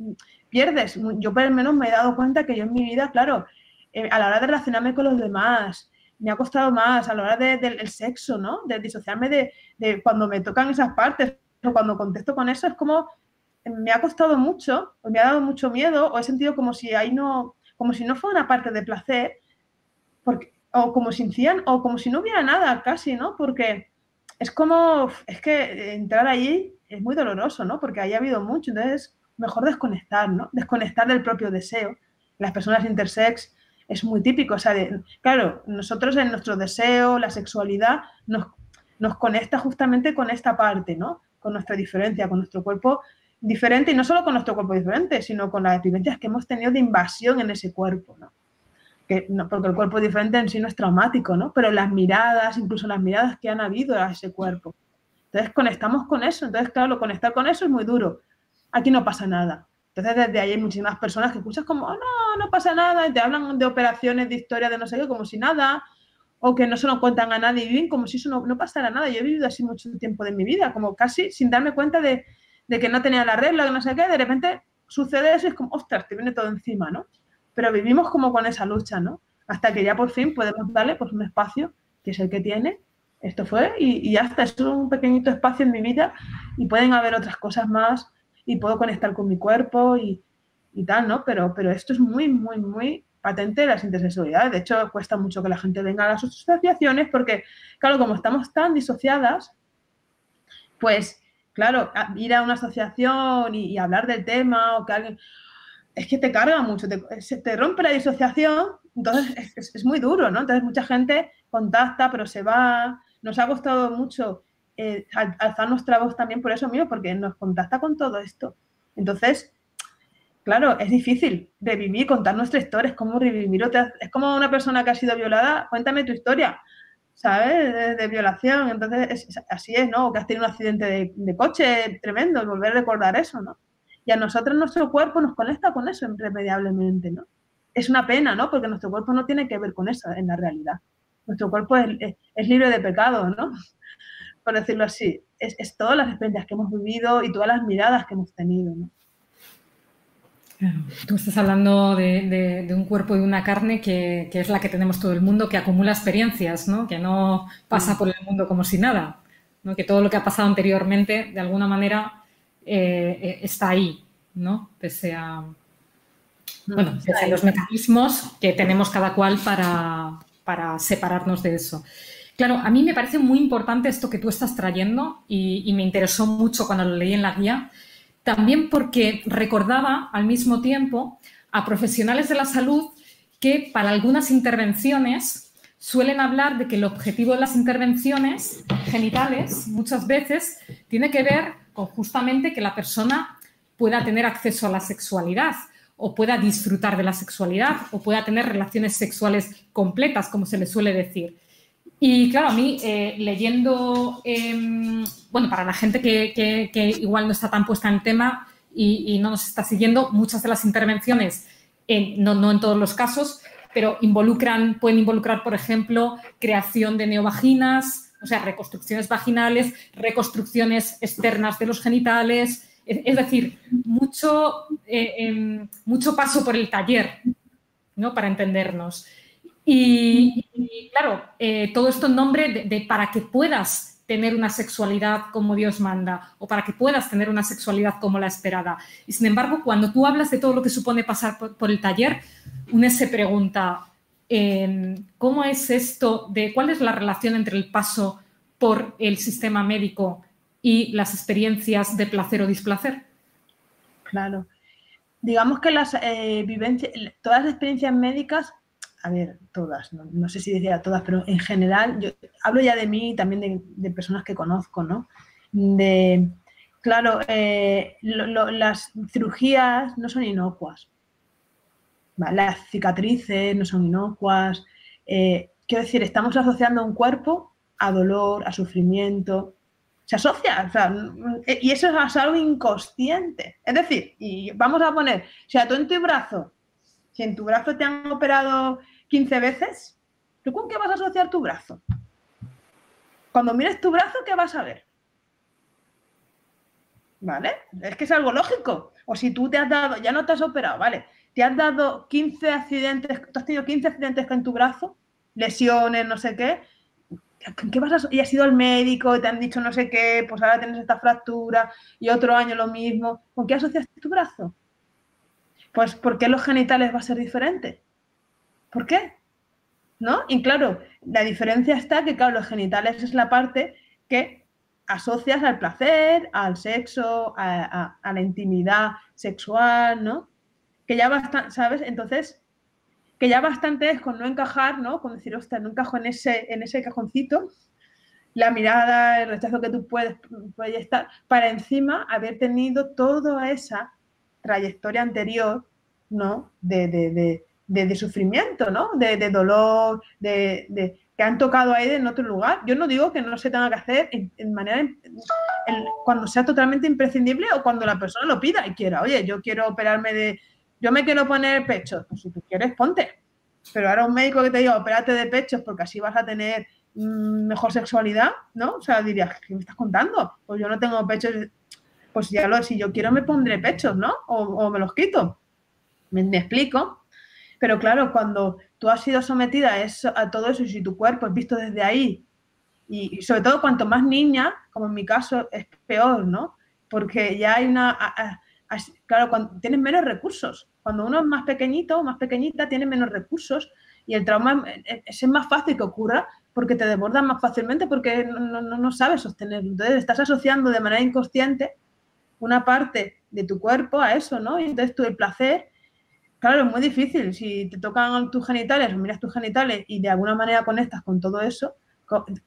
pierdes. Yo por lo menos me he dado cuenta que yo en mi vida, claro, eh, a la hora de relacionarme con los demás, me ha costado más a la hora del sexo, ¿no? De disociarme de, cuando me tocan esas partes o cuando contesto con eso, es como me ha costado mucho, o me ha dado mucho miedo, o he sentido como si ahí no, como si no fuera una parte de placer, o como si o como si no hubiera nada casi, ¿no? Porque es como, es que entrar allí es muy doloroso, ¿no? Porque ahí ha habido mucho, entonces mejor desconectar, ¿no? Desconectar del propio deseo. Las personas intersex es muy típico. O sea, claro, nosotros en nuestro deseo, la sexualidad, nos, nos conecta justamente con esta parte, ¿no? Con nuestra diferencia, con nuestro cuerpo diferente, y no solo con nuestro cuerpo diferente, sino con las vivencias que hemos tenido de invasión en ese cuerpo, no, porque el cuerpo diferente en sí no es traumático, ¿no? Pero las miradas, incluso las miradas que han habido a ese cuerpo. Entonces conectamos con eso. Entonces, claro, conectar con eso es muy duro. Aquí no pasa nada. Entonces, desde ahí hay muchísimas personas que escuchas como, oh, no, no pasa nada, y te hablan de operaciones, de historia, de no sé qué, como si nada, o que no se lo cuentan a nadie y viven como si eso no, pasara nada. Yo he vivido así mucho tiempo de mi vida, como casi sin darme cuenta de, de que no tenía la regla, que no sé qué, de repente sucede eso y es como, ostras, te viene todo encima, ¿no? Pero vivimos como con esa lucha, ¿no? Hasta que ya por fin podemos darle pues, un espacio, que es el que tiene. Esto fue, y, y ya está, es un pequeñito espacio en mi vida y pueden haber otras cosas más y puedo conectar con mi cuerpo y, y tal, ¿no? Pero, pero esto es muy, muy, muy patente las intersexualidades. De hecho, cuesta mucho que la gente venga a las asociaciones porque, claro, como estamos tan disociadas, pues, claro, ir a una asociación y, hablar del tema o que alguien... Es que te carga mucho, te, te rompe la disociación, entonces es, es, muy duro, ¿no? Entonces mucha gente contacta, pero se va. Nos ha costado mucho eh, alzar nuestra voz también por eso mío, porque nos contacta con todo esto. Entonces, claro, es difícil revivir, contar nuestra historia, es como revivir otra, es como una persona que ha sido violada, cuéntame tu historia, ¿sabes? De, violación, entonces así es, ¿no? O que has tenido un accidente de, coche tremendo, volver a recordar eso, ¿no? Y a nosotros nuestro cuerpo nos conecta con eso irremediablemente, ¿no? Es una pena, ¿no? Porque nuestro cuerpo no tiene que ver con eso en la realidad. Nuestro cuerpo es, es libre de pecado, ¿no? Por decirlo así. Es, todas las experiencias que hemos vivido y todas las miradas que hemos tenido. ¿no? Tú estás hablando de, un cuerpo y una carne que, es la que tenemos todo el mundo, que acumula experiencias, ¿no? que no pasa mm. por el mundo como si nada, ¿no? que todo lo que ha pasado anteriormente, de alguna manera, eh, eh, está ahí, ¿no? pese a, mm. bueno, pese a los mecanismos que tenemos cada cual para, para separarnos de eso. Claro, a mí me parece muy importante esto que tú estás trayendo y, me interesó mucho cuando lo leí en la guía, también porque recordaba al mismo tiempo a profesionales de la salud que para algunas intervenciones suelen hablar de que el objetivo de las intervenciones genitales muchas veces tiene que ver con justamente que la persona pueda tener acceso a la sexualidad o pueda disfrutar de la sexualidad o pueda tener relaciones sexuales completas, como se le suele decir. Y claro, a mí eh, leyendo, em, bueno, para la gente que, igual no está tan puesta en el tema y, no nos está siguiendo, muchas de las intervenciones, no, no en todos los casos, pero involucran, pueden involucrar, por ejemplo, creación de neovaginas, o sea, reconstrucciones vaginales, reconstrucciones externas de los genitales, es, decir, mucho, eh, em, mucho paso por el taller, ¿no? Para entendernos. Y, claro, eh, todo esto en nombre de, para que puedas tener una sexualidad como Dios manda o para que puedas tener una sexualidad como la esperada. Y sin embargo, cuando tú hablas de todo lo que supone pasar por, el taller, una se pregunta, em, ¿cómo es esto de cuál es la relación entre el paso por el sistema médico y las experiencias de placer o displacer? Claro. Digamos que las eh, vivencias, todas las experiencias médicas a ver, todas, no, sé si decía todas, pero en general, yo hablo ya de mí y también de, personas que conozco, ¿no? De, claro, eh, las cirugías no son inocuas, las cicatrices no son inocuas, eh, quiero decir, estamos asociando un cuerpo a dolor, a sufrimiento, se asocia, o sea, y eso es algo inconsciente. Es decir, y vamos a poner, si a tú en tu brazo, si en tu brazo te han operado 15 veces, ¿tú con qué vas a asociar tu brazo? Cuando mires tu brazo, ¿qué vas a ver? ¿Vale? Es que es algo lógico. O si tú te has dado, ya no te has operado, ¿vale? Te has dado 15 accidentes, tú has tenido 15 accidentes con tu brazo, lesiones, no sé qué. ¿Qué vas a, y has ido al médico y te han dicho no sé qué, pues ahora tienes esta fractura y otro año lo mismo. ¿Con qué asocias tu brazo? Pues ¿por qué los genitales va a ser diferente? ¿Por qué? ¿No? Y claro, la diferencia está que, claro, los genitales es la parte que asocias al placer, al sexo, a, la intimidad sexual, ¿no? Que ya bastante, ¿sabes? Entonces, que ya bastante es con no encajar, ¿no? Con decir, ostras, no encajo en ese, en ese cajoncito, la mirada, el rechazo que tú puedes estar, para encima haber tenido toda esa trayectoria anterior, ¿no? de, de, sufrimiento, ¿no? De, dolor, de, que han tocado ahí en otro lugar. Yo no digo que no se tenga que hacer en, manera cuando sea totalmente imprescindible o cuando la persona lo pida y quiera. Oye, yo quiero operarme de, yo me quiero poner pecho. Pues si tú quieres, ponte. Pero ahora un médico que te diga, opérate de pechos porque así vas a tener mm, mejor sexualidad, ¿no? O sea, dirías, ¿qué me estás contando? Pues yo no tengo pechos, pues ya lo, si yo quiero me pondré pechos, ¿no? O, me los quito. ¿Me, me explico? Pero claro, cuando tú has sido sometida a, eso, a todo eso y si tu cuerpo es visto desde ahí, y, sobre todo cuanto más niña, como en mi caso, es peor, ¿no? Porque ya hay una... claro, cuando tienes menos recursos. Cuando uno es más pequeñito, más pequeñita, tiene menos recursos y el trauma es, más fácil que ocurra porque te desbordas más fácilmente porque no, no, no sabes sostenerlo. Entonces estás asociando de manera inconsciente una parte de tu cuerpo a eso, ¿no? Y entonces tú el placer Claro, es muy difícil. Si te tocan tus genitales, miras tus genitales y de alguna manera conectas con todo eso,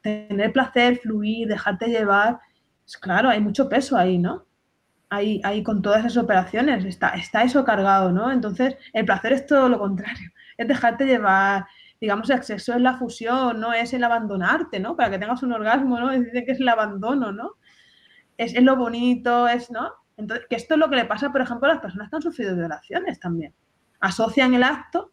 tener placer, fluir, dejarte llevar, pues claro, hay mucho peso ahí, ¿no? Ahí, ahí con todas esas operaciones está, está eso cargado, ¿no? Entonces, el placer es todo lo contrario, [LAUGHS] es dejarte llevar, digamos, el sexo es la fusión, no es el abandonarte, ¿no? Para que tengas un orgasmo, ¿no? Dicen que es el abandono, ¿no? Es, es, lo bonito, es, ¿no? Entonces, que esto es lo que le pasa, por ejemplo, a las personas que han sufrido violaciones también asocian el acto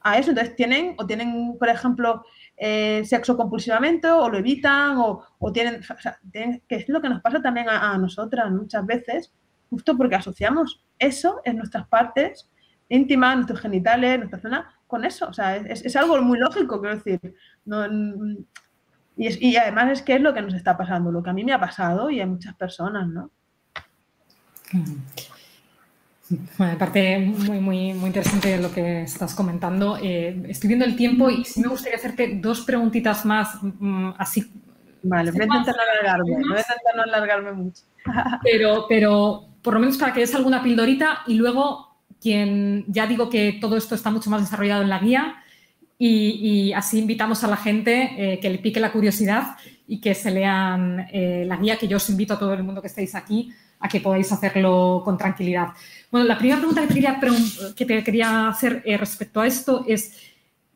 a eso. Entonces tienen, o tienen, por ejemplo, eh, sexo compulsivamente, o lo evitan, o, tienen, o sea, que es lo que nos pasa también a, nosotras muchas veces, justo porque asociamos eso en nuestras partes íntimas, nuestros genitales, nuestra zona, con eso. O sea, es, algo muy lógico, quiero decir. y, y, además es que es lo que nos está pasando, lo que a mí me ha pasado y a muchas personas, ¿no? Bueno, aparte, muy, muy, muy interesante lo que estás comentando. Eh, estoy viendo el tiempo y sí me gustaría hacerte dos preguntitas más, mm, así. Vale, voy a intentar no alargarme, voy a intentar no alargarme mucho. [LAUGHS] Pero, pero por lo menos para que des alguna pildorita y luego quien ya digo que todo esto está mucho más desarrollado en la guía y, así invitamos a la gente eh, que le pique la curiosidad y que se lean eh, la guía que yo os invito a todo el mundo que estéis aquí a que podáis hacerlo con tranquilidad. Bueno, la primera pregunta que te quería, que te quería hacer eh, respecto a esto es,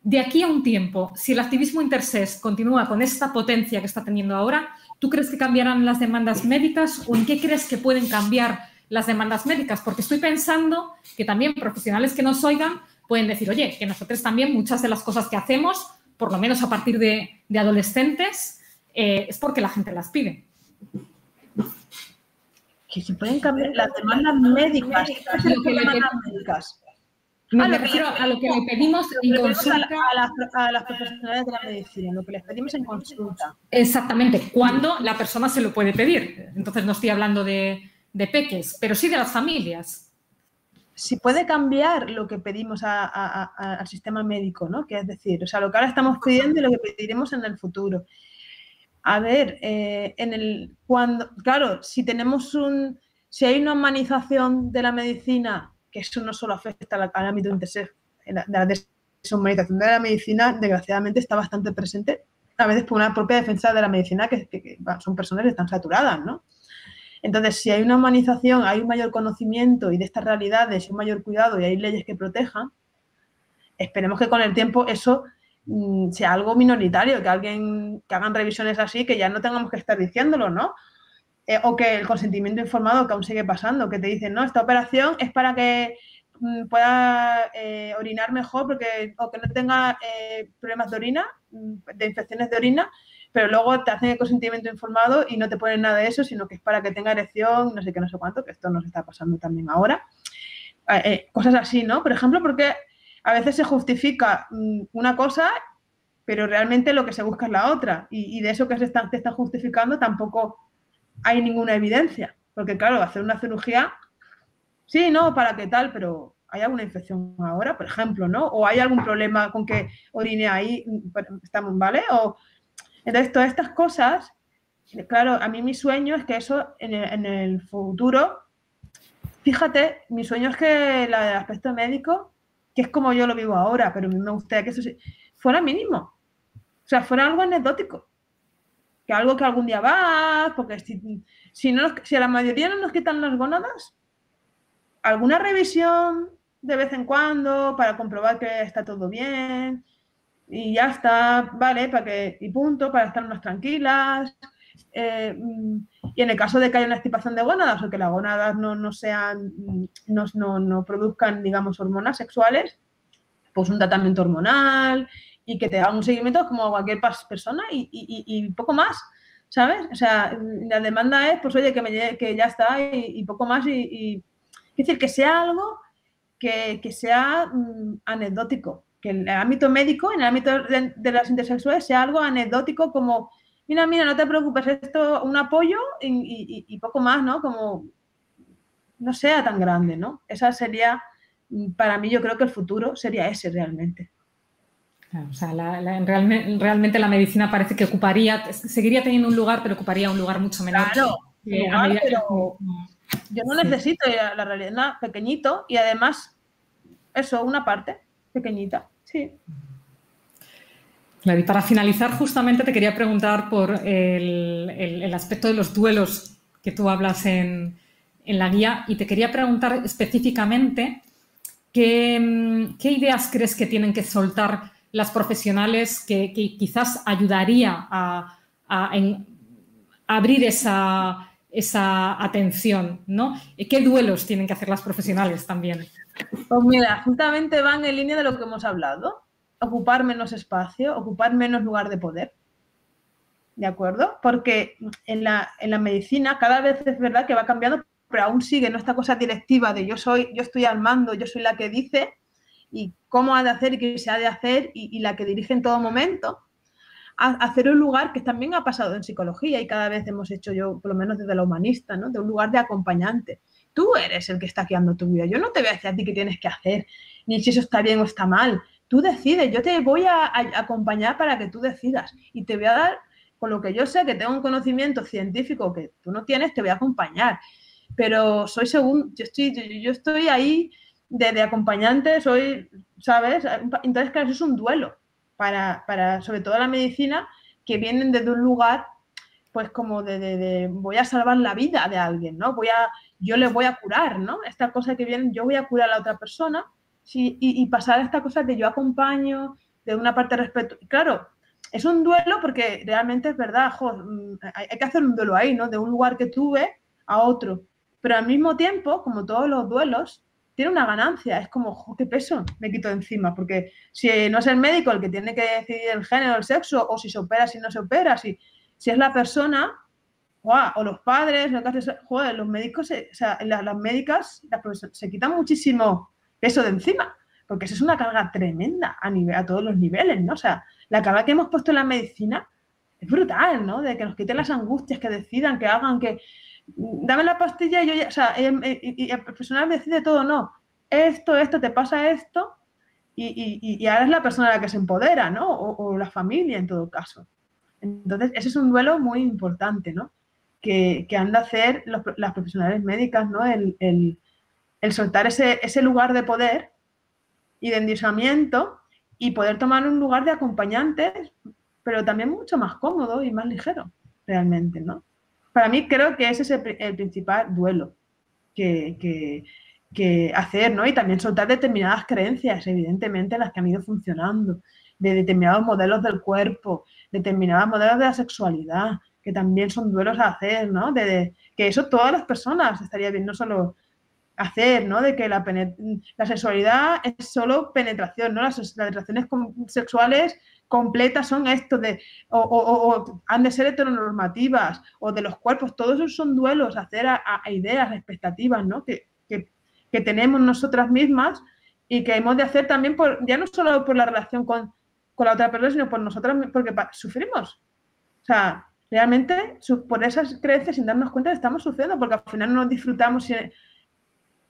de aquí a un tiempo, si el activismo intersex continúa con esta potencia que está teniendo ahora, ¿tú crees que cambiarán las demandas médicas o en qué crees que pueden cambiar las demandas médicas? Porque estoy pensando que también profesionales que nos oigan pueden decir, oye, que nosotros también muchas de las cosas que hacemos, por lo menos a partir de, adolescentes, eh, es porque la gente las pide que se pueden cambiar las demandas médicas. Lo que demandas médicas? Me, ah, refiero a lo que le pedimos en consulta. A, las, a, las, profesionales de la medicina, lo que les pedimos en consulta. Exactamente, cuando la persona se lo puede pedir. Entonces no estoy hablando de, de peques, pero sí de las familias. Si puede cambiar lo que pedimos al sistema médico, ¿no? Que es decir, o sea, lo que ahora estamos pidiendo y lo que pediremos en el futuro. A ver, eh, en el cuando, claro, si tenemos un, si hay una humanización de la medicina, que eso no solo afecta al, ámbito intersex, la, la deshumanización de la medicina, desgraciadamente está bastante presente, a veces por una propia defensa de la medicina, que, son personas que están saturadas, ¿no? Entonces, si hay una humanización, hay un mayor conocimiento y de estas realidades, un mayor cuidado y hay leyes que protejan, esperemos que con el tiempo eso sea algo minoritario, que alguien que hagan revisiones así, que ya no tengamos que estar diciéndolo, ¿no? Eh, o que el consentimiento informado que aún sigue pasando, que te dicen, no, esta operación es para que mm, pueda eh, orinar mejor porque, o que no tenga eh, problemas de orina, mm, de infecciones de orina, pero luego te hacen el consentimiento informado y no te ponen nada de eso, sino que es para que tenga erección, no sé qué, no sé cuánto, que esto nos está pasando también ahora. cosas así, ¿no? Por ejemplo, porque a veces se justifica mm, una cosa, pero realmente lo que se busca es la otra. Y, de eso que se está, está justificando tampoco hay ninguna evidencia. Porque claro, hacer una cirugía, sí, no, para qué tal, pero ¿hay alguna infección ahora, por ejemplo, no? ¿O hay algún problema con que orine ahí, estamos, ¿vale? O, entonces, todas estas cosas, claro, a mí mi sueño es que eso en el, en el futuro, fíjate, mi sueño es que el aspecto médico que es como yo lo vivo ahora, pero a mí me gustaría que eso fuera mínimo. O sea, fuera algo anecdótico. Que algo que algún día va, porque si, si a la mayoría no nos quitan las gónadas, alguna revisión de vez en cuando para comprobar que está todo bien y ya está, vale, para que, y punto, para estar más tranquilas. Eh, y en el caso de que haya una estipación de gónadas o que las gónadas no, sean, no, no, produzcan, digamos, hormonas sexuales, pues un tratamiento hormonal y que te haga un seguimiento como cualquier persona y, poco más, ¿sabes? O sea, la demanda es, pues oye, que, me, que ya está y, poco más y, es decir, que sea algo que, sea mm, anecdótico, que en el ámbito médico, en el ámbito de, de las intersexuales sea algo anecdótico como mira, mira, no te preocupes, esto, un apoyo y, poco más, ¿no? Como no sea tan grande, ¿no? Esa sería, para mí yo creo que el futuro sería ese realmente. o sea, realmente, la medicina parece que ocuparía, seguiría teniendo un lugar, pero ocuparía un lugar mucho menor. Claro, yo no necesito la realidad pequeñito y además, eso, una parte pequeñita, sí y para finalizar, justamente te quería preguntar por el, aspecto de los duelos que tú hablas en, la guía y te quería preguntar específicamente qué, ideas crees que tienen que soltar las profesionales que, quizás ayudaría a, abrir esa, esa atención, ¿no? ¿Qué duelos tienen que hacer las profesionales también? Pues mira, justamente van en línea de lo que hemos hablado ocupar menos espacio, ocupar menos lugar de poder. ¿De acuerdo? Porque en la, en la medicina cada vez es verdad que va cambiando, pero aún sigue ¿no? esta cosa directiva de yo soy, yo estoy al mando, yo soy la que dice y cómo ha de hacer y qué se ha de hacer y, la que dirige en todo momento. Hacer un lugar que también ha pasado en psicología y cada vez hemos hecho yo, por lo menos desde la humanista, ¿no? de un lugar de acompañante. Tú eres el que está guiando tu vida. Yo no te voy a decir a ti qué tienes que hacer, ni si eso está bien o está mal tú decides, yo te voy a, acompañar para que tú decidas y te voy a dar, con lo que yo sé, que tengo un conocimiento científico que tú no tienes, te voy a acompañar. Pero soy según, yo estoy, yo, estoy ahí de, acompañante, soy, ¿sabes? Entonces, claro, eso es un duelo para, para, sobre todo la medicina, que vienen desde un lugar pues como de, voy a salvar la vida de alguien, ¿no? Voy a, yo le voy a curar, ¿no? Esta cosa que viene, yo voy a curar a la otra persona sí, y, pasar esta cosa de yo acompaño, de una parte respeto. Claro, es un duelo porque realmente es verdad, mm, hay, que hacer un duelo ahí, ¿no? De un lugar que tuve a otro. Pero al mismo tiempo, como todos los duelos, tiene una ganancia. Es como, qué peso me quito encima. Porque si no es el médico el que tiene que decidir el género, el sexo, o si se opera, si no se opera, si si es la persona, o los padres, joder, los médicos, o sea, las, médicas se quitan muchísimo peso de encima, porque eso es una carga tremenda a, nivel, a todos los niveles, ¿no? O sea, la carga que hemos puesto en la medicina es brutal, ¿no? De que nos quiten las angustias, que decidan, que hagan, que dame la pastilla y yo ya, o sea, y, el profesional decide todo, no, esto, esto, te pasa esto, y, ahora es la persona la que se empodera, ¿no? o la familia en todo caso. Entonces, ese es un duelo muy importante, ¿no? Que, han de hacer las profesionales médicas, ¿no? Soltar ese, ese, lugar de poder y de endiosamiento y poder tomar un lugar de acompañantes, pero también mucho más cómodo y más ligero, realmente, ¿no? Para mí creo que ese es el, principal duelo que, que, hacer, ¿no? Y también soltar determinadas creencias, evidentemente, las que han ido funcionando, de determinados modelos del cuerpo, determinados modelos de la sexualidad, que también son duelos a hacer, ¿no? De, que eso todas las personas estaría bien, no solo hacer, ¿no? De que la, la sexualidad es solo penetración, ¿no? Las, relaciones sexuales completas son esto de, o, han de ser heteronormativas, o de los cuerpos, todos esos son duelos, hacer a, ideas, expectativas, ¿no? Que, que, que, tenemos nosotras mismas y que hemos de hacer también, por, ya no solo por la relación con, con la otra persona, sino por nosotros, porque sufrimos. O sea, realmente por esas creencias, sin darnos cuenta, estamos sufriendo, porque al final no nos disfrutamos.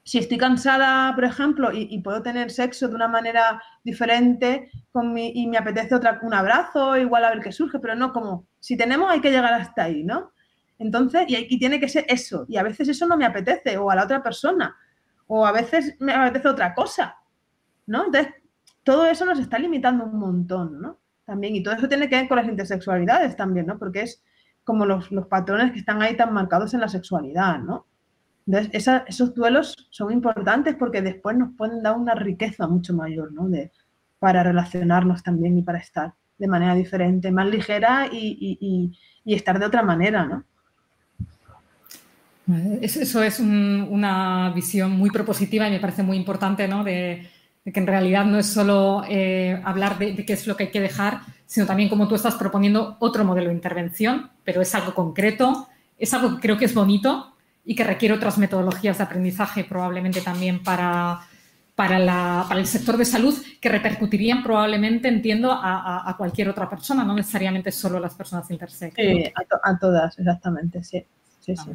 Si estoy cansada, por ejemplo, y, puedo tener sexo de una manera diferente con mi, y me apetece otra, un abrazo, igual a ver qué surge, pero no como, si tenemos hay que llegar hasta ahí, ¿no? Entonces, y, y tiene que ser eso, y a veces eso no me apetece, o a la otra persona, o a veces me apetece otra cosa, ¿no? Entonces, todo eso nos está limitando un montón, ¿no? También, y todo eso tiene que ver con las intersexualidades también, ¿no? Porque es como los, patrones que están ahí tan marcados en la sexualidad, ¿no? Entonces, esos duelos son importantes porque después nos pueden dar una riqueza mucho mayor, ¿no? De, para relacionarnos también y para estar de manera diferente, más ligera y, estar de otra manera, ¿no? Eso es una visión muy propositiva y me parece muy importante, ¿no? De, de que en realidad no es solo eh, hablar de, qué es lo que hay que dejar, sino también como tú estás proponiendo otro modelo de intervención, pero es algo concreto, es algo que creo que es bonito y que requiere otras metodologías de aprendizaje probablemente también para, para, la, para el sector de salud que repercutirían probablemente, entiendo, a, a, cualquier otra persona, no necesariamente solo a las personas intersex. Sí, a, todas, exactamente, sí. sí, sí.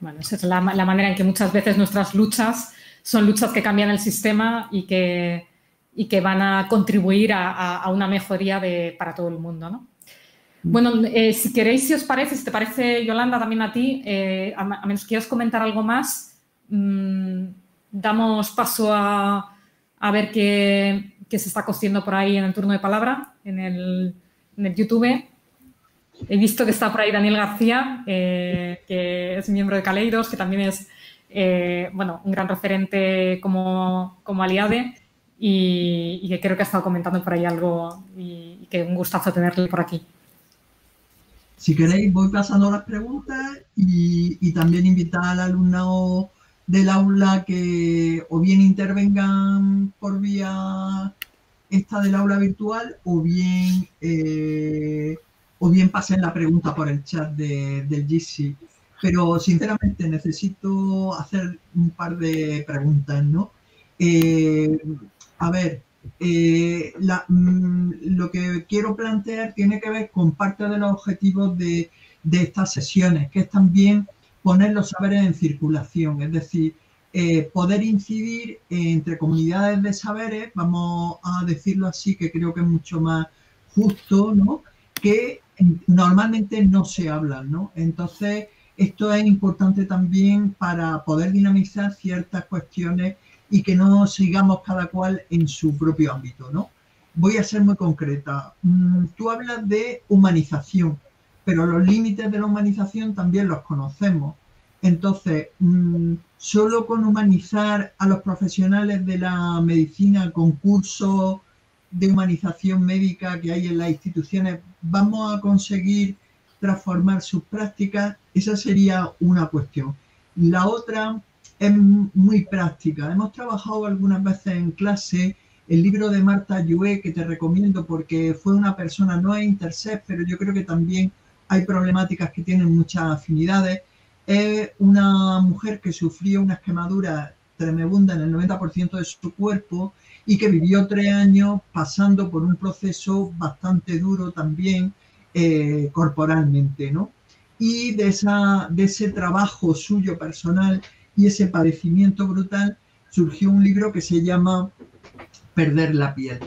Bueno, esa es la, la manera en que muchas veces nuestras luchas son luchas que cambian el sistema y que, y que van a contribuir a, una mejoría de, para todo el mundo. ¿no? Bueno, eh, si queréis, si os parece, si te parece, Yolanda, también a ti, eh, a, menos que quieras comentar algo más, mm, damos paso a, ver qué, se está cociendo por ahí en el turno de palabra, en el, YouTube. He visto que está por ahí Daniel García, eh, que es miembro de Caleidos, que también es eh, bueno, un gran referente como, aliade y, que creo que ha estado comentando por ahí algo y, que un gustazo tenerle por aquí. Si queréis, voy pasando las preguntas y, también invitar al alumnado del aula que o bien intervengan por vía esta del aula virtual o bien, eh, o bien pasen la pregunta por el chat del GC pero sinceramente necesito hacer un par de preguntas, ¿no? Eh, a ver, eh, mm, lo que quiero plantear tiene que ver con parte de los objetivos de, estas sesiones, que es también poner los saberes en circulación, es decir, eh, poder incidir entre comunidades de saberes, vamos a decirlo así, que creo que es mucho más justo, ¿no? Que normalmente no se hablan, ¿no? Entonces, esto es importante también para poder dinamizar ciertas cuestiones y que no sigamos cada cual en su propio ámbito, ¿no? Voy a ser muy concreta. Mm, tú hablas de humanización, pero los límites de la humanización también los conocemos. Entonces, mm, solo con humanizar a los profesionales de la medicina con cursos de humanización médica que hay en las instituciones, vamos a conseguir transformar sus prácticas, esa sería una cuestión. La otra es muy práctica. Hemos trabajado algunas veces en clase el libro de Marta Yue, que te recomiendo porque fue una persona, no es intersex, pero yo creo que también hay problemáticas que tienen muchas afinidades. Es una mujer que sufrió una quemadura tremenda en el 90% de su cuerpo y que vivió tres años pasando por un proceso bastante duro también eh, corporalmente, ¿no? Y de, esa, de ese trabajo suyo personal y ese padecimiento brutal surgió un libro que se llama Perder la piel.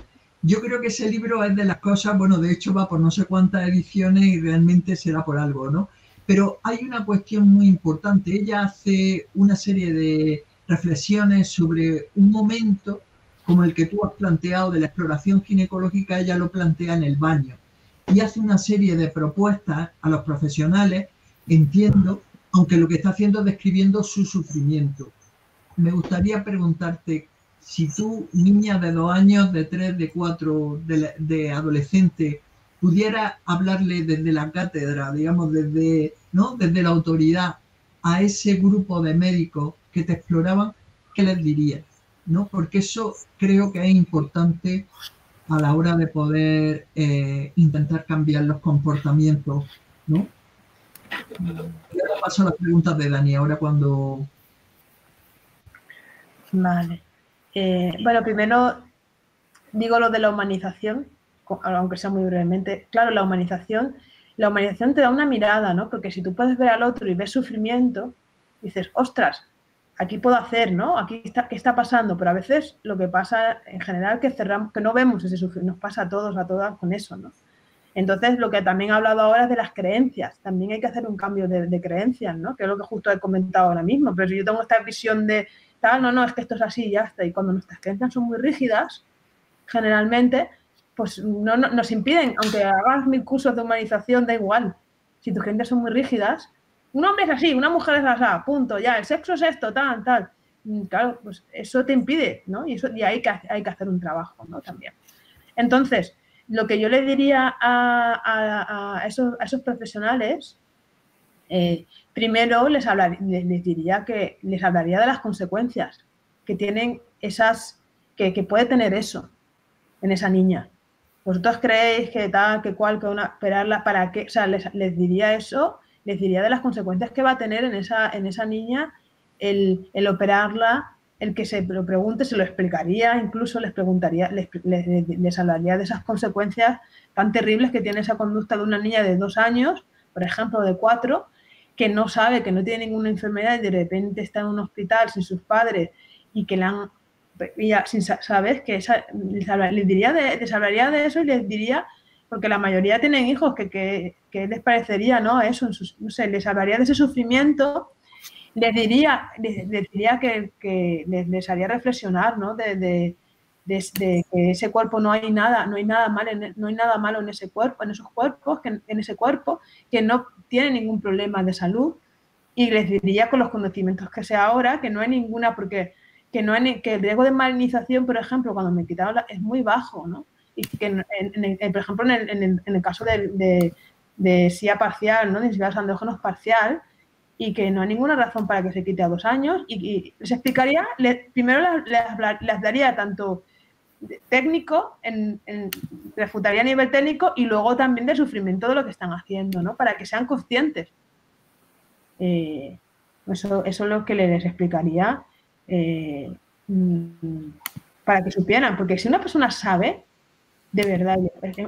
Yo creo que ese libro es de las cosas, bueno, de hecho va por no sé cuántas ediciones y realmente será por algo, ¿no? Pero hay una cuestión muy importante. Ella hace una serie de reflexiones sobre un momento como el que tú has planteado de la exploración ginecológica, ella lo plantea en el baño y hace una serie de propuestas a los profesionales, entiendo, aunque lo que está haciendo es describiendo su sufrimiento. Me gustaría preguntarte si tú, niña de dos años, de tres, de cuatro, de, adolescente, pudiera hablarle desde la cátedra, digamos, desde, ¿no? desde la autoridad a ese grupo de médicos que te exploraban, ¿qué les dirías? ¿No? Porque eso creo que es importante a la hora de poder eh, intentar cambiar los comportamientos, ¿no? Ahora paso a las preguntas de Dani, ahora cuando... Vale. Eh, bueno, primero digo lo de la humanización, aunque sea muy brevemente. Claro, la humanización, la humanización te da una mirada, ¿no? Porque si tú puedes ver al otro y ves sufrimiento, dices, ostras, aquí puedo hacer, ¿no? Aquí está, ¿qué está pasando? Pero a veces lo que pasa en general que cerramos, que no vemos ese sufrimiento, nos pasa a todos, a todas con eso, ¿no? Entonces, lo que también he hablado ahora es de las creencias. También hay que hacer un cambio de, creencias, ¿no? Que es lo que justo he comentado ahora mismo. Pero si yo tengo esta visión de tal, no, no, es que esto es así y ya está. Y cuando nuestras creencias son muy rígidas, generalmente, pues no, nos impiden, aunque hagas mil cursos de humanización, da igual. Si tus creencias son muy rígidas, un hombre es así, una mujer es así, punto, ya, el sexo es esto, tal, tal. Mm, claro, pues eso te impide, ¿no? Y, eso, y hay, que, hay que hacer un trabajo, ¿no? También. Entonces, lo que yo le diría a, esos, profesionales, eh, primero les, diría que les hablaría de las consecuencias que tienen esas, que, puede tener eso en esa niña. ¿Vosotros creéis que tal, que cual, que una, esperarla para qué? O sea, les, les diría eso les diría de las consecuencias que va a tener en esa, en esa niña el, operarla, el que se lo pregunte, se lo explicaría, incluso les preguntaría, les, les, hablaría de esas consecuencias tan terribles que tiene esa conducta de una niña de dos años, por ejemplo, de cuatro, que no sabe, que no tiene ninguna enfermedad y de repente está en un hospital sin sus padres y que la han, ya, sin, ¿sabes? Que esa, les, diría de, les hablaría de eso y les diría porque la mayoría tienen hijos que, les parecería, ¿no? Eso, no sé, les hablaría de ese sufrimiento, les diría, les, diría que, les, haría reflexionar, ¿no? De, que ese cuerpo no hay nada, no hay nada malo, en, no hay nada malo en ese cuerpo, en esos cuerpos, que en ese cuerpo, que no tiene ningún problema de salud, y les diría con los conocimientos que sé ahora que no hay ninguna, porque que no hay, que el riesgo de malinización, por ejemplo, cuando me quitaron la, es muy bajo, ¿no? y que, en, por ejemplo, en el, caso de, de, SIA parcial, ¿no? de de andrógenos parcial, y que no hay ninguna razón para que se quite a dos años, y, les explicaría, primero les, daría tanto técnico, en, refutaría a nivel técnico y luego también de sufrimiento de lo que están haciendo, ¿no? Para que sean conscientes. Eh, eso, eso es lo que les explicaría eh, mm, para que supieran, porque si una persona sabe, de verdad.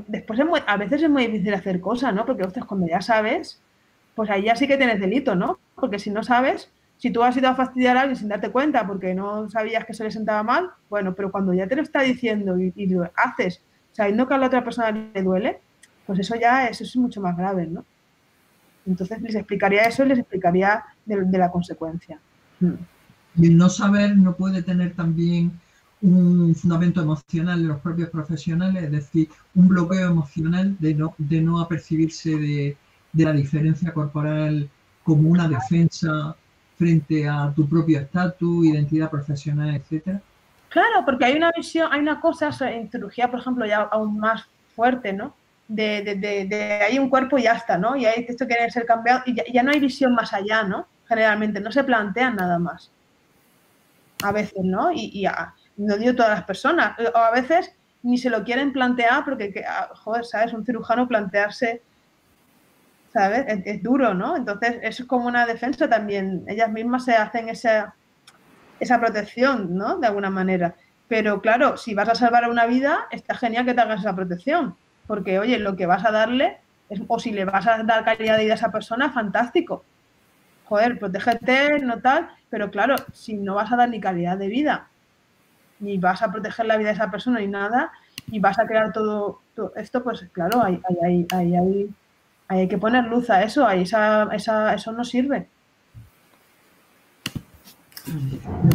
Después a veces es muy difícil hacer cosas, ¿no? Porque, ostras, cuando ya sabes, pues ahí ya sí que tienes delito, ¿no? Porque si no sabes, si tú has ido a fastidiar a alguien sin darte cuenta porque no sabías que se le sentaba mal, bueno, pero cuando ya te lo está diciendo y, lo haces sabiendo que a la otra persona le duele, pues eso ya eso es mucho más grave, ¿no? Entonces les explicaría eso y les explicaría de, la consecuencia. Y el no saber no puede tener también un fundamento emocional de los propios profesionales, es decir, un bloqueo emocional de no, de no apercibirse de, de la diferencia corporal como una defensa frente a tu propio estatus, identidad profesional, etcétera? Claro, porque hay una visión, hay una cosa en cirugía, por ejemplo, ya aún más fuerte, ¿no? De, de, de, hay un cuerpo y ya está, ¿no? Y hay, esto quiere ser cambiado y ya, no hay visión más allá, ¿no? Generalmente, no se plantean nada más. A veces, ¿no? Y, y a, no digo todas las personas, o a veces ni se lo quieren plantear porque, que, ah, joder, ¿sabes? Un cirujano plantearse, ¿sabes? Es, duro, ¿no? Entonces, es como una defensa también. Ellas mismas se hacen esa, esa protección, ¿no? De alguna manera. Pero claro, si vas a salvar una vida, está genial que te hagas esa protección. Porque, oye, lo que vas a darle, es, o si le vas a dar calidad de vida a esa persona, fantástico. Joder, protégete, no tal. Pero claro, si no vas a dar ni calidad de vida, ni vas a proteger la vida de esa persona, ni nada, y vas a crear todo, esto, pues claro, hay, hay, hay, hay, hay que poner luz a eso, ahí esa, esa, eso no sirve.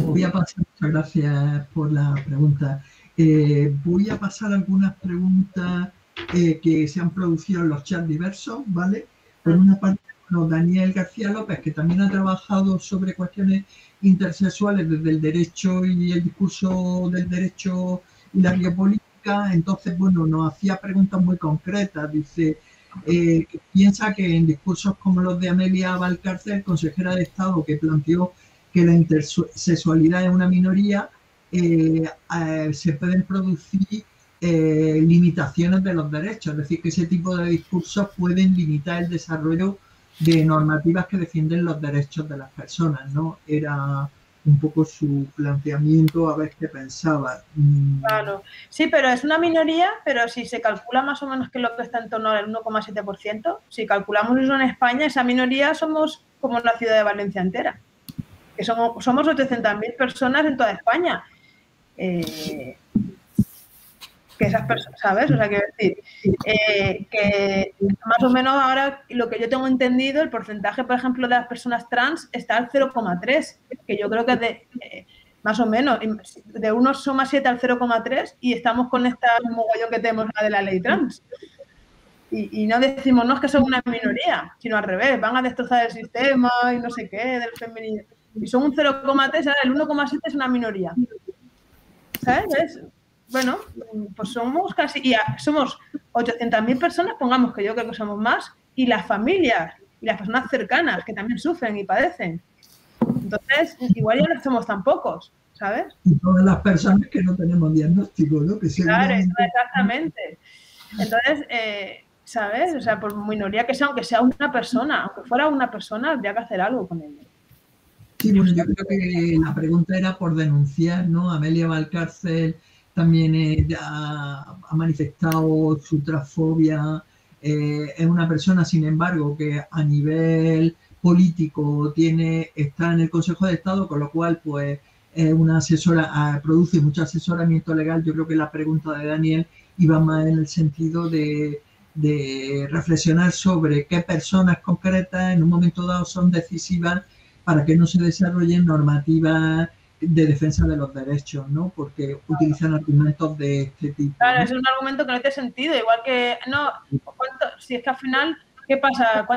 Voy a pasar, muchas gracias por la pregunta. Eh, voy a pasar algunas preguntas eh, que se han producido en los chats diversos, ¿vale? Por una parte, bueno, Daniel García López, que también ha trabajado sobre cuestiones intersexuales desde el derecho y el discurso del derecho y la biopolítica, entonces, bueno, nos hacía preguntas muy concretas. Dice, eh, piensa que en discursos como los de Amelia Valcárcel, consejera de Estado, que planteó que la intersexualidad es una minoría, eh, eh, se pueden producir eh, limitaciones de los derechos, es decir, que ese tipo de discursos pueden limitar el desarrollo de normativas que defienden los derechos de las personas, ¿no? Era un poco su planteamiento a ver qué pensaba. Claro, sí, pero es una minoría, pero si se calcula más o menos que lo que está en torno al 1,7%, si calculamos eso en España, esa minoría somos como la ciudad de Valencia entera que somos, somos 800.000 personas en toda España. Eh, que esas personas, ¿sabes? O sea, quiero decir, eh, que más o menos ahora lo que yo tengo entendido, el porcentaje, por ejemplo, de las personas trans está al 0,3, que yo creo que es de, eh, más o menos, de 1,7 al 0,3 y estamos con esta mogollón que tenemos la de la ley trans. Y, y, no decimos, no es que son una minoría, sino al revés, van a destrozar el sistema y no sé qué, del feminismo y son un 0,3, ahora el 1,7 es una minoría. ¿Sabes? Bueno, pues somos casi, y somos 800.000 personas, pongamos que yo creo que somos más, y las familias y las personas cercanas que también sufren y padecen. Entonces, igual ya no somos tan pocos, ¿sabes? Y todas las personas que no tenemos diagnóstico, ¿no? Que claro, exactamente. Entonces, eh, ¿sabes? O sea, por minoría que sea, aunque sea una persona, aunque fuera una persona, habría que hacer algo con ella. Sí, bueno, yo creo que la pregunta era por denunciar, ¿no? Amelia Valcárcel también eh, ha, manifestado su transfobia. Eh, es una persona, sin embargo, que a nivel político tiene, está en el Consejo de Estado, con lo cual, pues, es una asesora, ah, produce mucho asesoramiento legal. Yo creo que la pregunta de Daniel iba más en el sentido de, de reflexionar sobre qué personas concretas en un momento dado son decisivas para que no se desarrollen normativas de defensa de los derechos, ¿no? Porque utilizan argumentos de este tipo. Claro, ¿no? es un argumento que no tiene sentido, igual que, no, ¿cuánto, si es que al final, ¿qué pasa?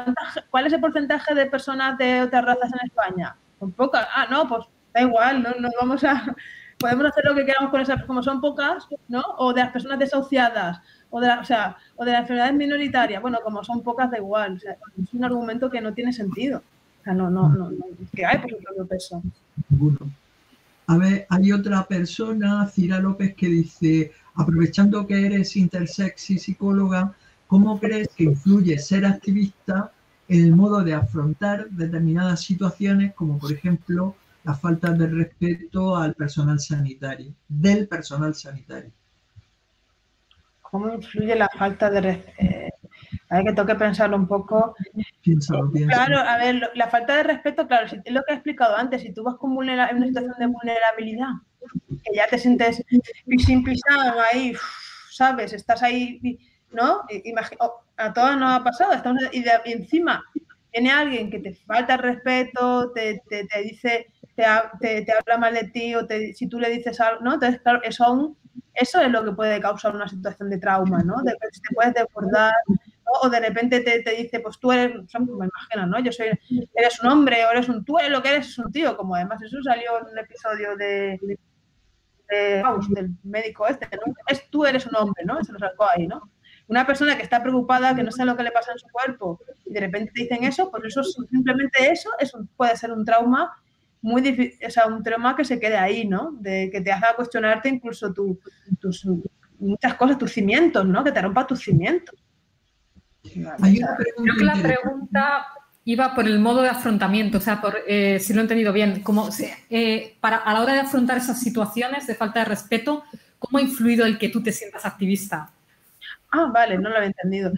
¿Cuál es el porcentaje de personas de otras razas en España? Son pocas. Ah, no, pues da igual, no, no vamos a, [LAUGHS] podemos hacer lo que queramos con esas, como son pocas, ¿no? O de las personas desahuciadas, o de, la, o sea, o de las enfermedades minoritarias, bueno, como son pocas, da igual. O sea, es un argumento que no tiene sentido. O sea, no, no, no, no que hay por su propio peso. A ver, hay otra persona, Cira López, que dice, aprovechando que eres intersex y psicóloga, ¿cómo crees que influye ser activista en el modo de afrontar determinadas situaciones, como por ejemplo la falta de respeto al personal sanitario, del personal sanitario? ¿Cómo influye la falta de respeto? A ver, que tengo que pensarlo un poco. Piénsalo, piénsalo. Claro, a ver, la falta de respeto, claro, es lo que he explicado antes, si tú vas con vulnera en una situación de vulnerabilidad, que ya te sientes sin pisar ahí, ¿sabes? Estás ahí, ¿no? a todas nos ha pasado, estamos, y, de, y, encima viene alguien que te falta el respeto, te, te, te dice, te, te, habla mal de ti, o si tú le dices algo, ¿no? Entonces, claro, eso aún, eso es lo que puede causar una situación de trauma, ¿no? De que te puedes desbordar, o de repente te, dice, pues tú eres, me imagino, ¿no? Yo soy, eres un hombre o eres un, tú eres lo que eres es un tío, como además eso salió en un episodio de, del médico este, ¿no? Es, tú eres un hombre, ¿no? Se lo sacó ahí, ¿no? Una persona que está preocupada, que no sabe lo que le pasa en su cuerpo, y de repente te dicen eso, pues eso simplemente eso, eso puede ser un trauma muy difícil, o sea, un trauma que se quede ahí, ¿no? De que te haga cuestionarte incluso tus muchas cosas, tus cimientos, ¿no? Que te rompa tus cimientos. Creo que la pregunta iba por el modo de afrontamiento, o sea, por, eh, si lo he entendido bien, como eh, para, a la hora de afrontar esas situaciones de falta de respeto, ¿cómo ha influido el que tú te sientas activista? Ah, vale, no lo había entendido.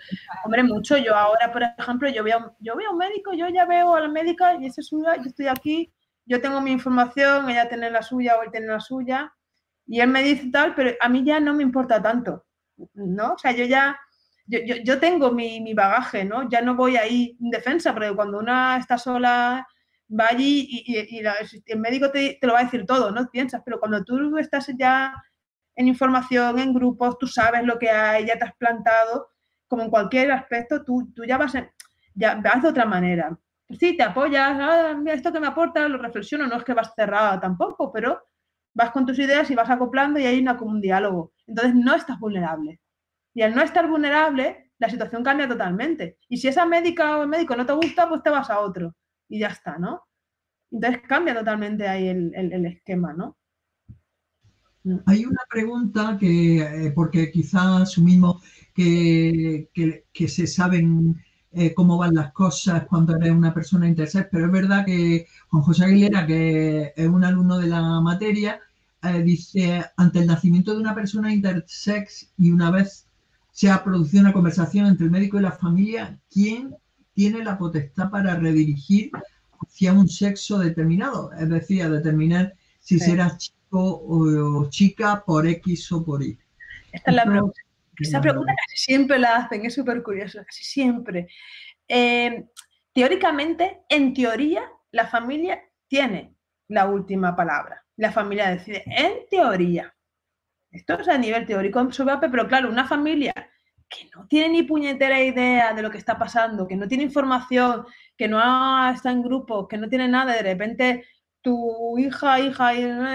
Hombre, mucho. Yo ahora, por ejemplo, yo veo, yo veo a un médico, yo ya veo a la médica y ese es suya, yo estoy aquí, yo tengo mi información, ella tiene la suya o él tiene la suya, y él me dice tal, pero a mí ya no me importa tanto, ¿no? O sea, yo ya, yo, yo, tengo mi, mi, bagaje, ¿no? Ya no voy ahí en defensa, porque cuando una está sola, va allí y, el médico te, te, lo va a decir todo, ¿no? Piensas, pero cuando tú estás ya en información, en grupos, tú sabes lo que hay, ya te has plantado, como en cualquier aspecto, tú, tú ya vas, ya vas de otra manera sí, te apoyas, ah, esto que me aporta, lo reflexiono, no es que vas cerrada tampoco, pero vas con tus ideas y vas acoplando y hay una, un diálogo. Entonces no estás vulnerable. Y al no estar vulnerable, la situación cambia totalmente. Y si esa médica o el médico no te gusta, pues te vas a otro. Y ya está, ¿no? Entonces cambia totalmente ahí el, esquema, ¿no? Hay una pregunta que, eh, porque quizás asumimos que, que, que se saben eh, cómo van las cosas cuando eres una persona intersex, pero es verdad que Juan José Aguilera, que es un alumno de la materia, eh, dice, ante el nacimiento de una persona intersex y una vez se ha producido una conversación entre el médico y la familia, ¿quién tiene la potestad para redirigir hacia un sexo determinado? Es decir, a determinar si será chico o, chica por X o por Y. Esta es la pregunta. Esa pregunta casi siempre la hacen, es súper curioso, casi siempre. Eh, teóricamente, en teoría, la familia tiene la última palabra. La familia decide, en teoría. Esto es a nivel teórico, pero claro, una familia que no tiene ni puñetera idea de lo que está pasando, que no tiene información, que no está en grupo, que no tiene nada, de repente tu hija, hija,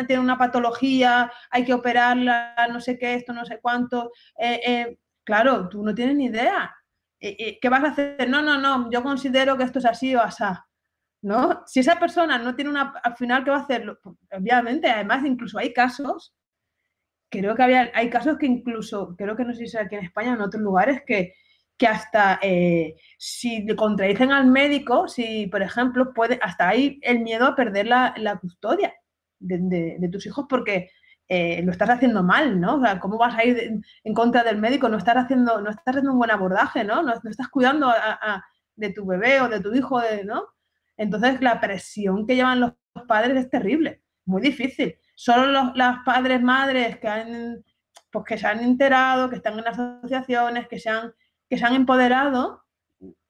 tiene una patología, hay que operarla, no sé qué, esto, no sé cuánto. Eh, eh, claro, tú no tienes ni idea. Eh, ¿Qué vas a hacer? No, no, no, yo considero que esto es así o asá. ¿No? Si esa persona no tiene una, al final, ¿qué va a hacer? Obviamente, además, incluso hay casos, creo que había, hay casos que incluso, creo que no sé si aquí en España o en otros lugares, que que hasta eh, si contradicen al médico, si por ejemplo puede, hasta ahí el miedo a perder la, custodia de, tus hijos porque eh, lo estás haciendo mal, ¿no? O sea, ¿cómo vas a ir en contra del médico? No estás haciendo, no estás haciendo un buen abordaje, ¿no? No, estás cuidando de tu bebé o de tu hijo, ¿no? Entonces la presión que llevan los padres es terrible, muy difícil. Solo los padres, madres que han, pues que se han enterado, que están en asociaciones, que se han que se han empoderado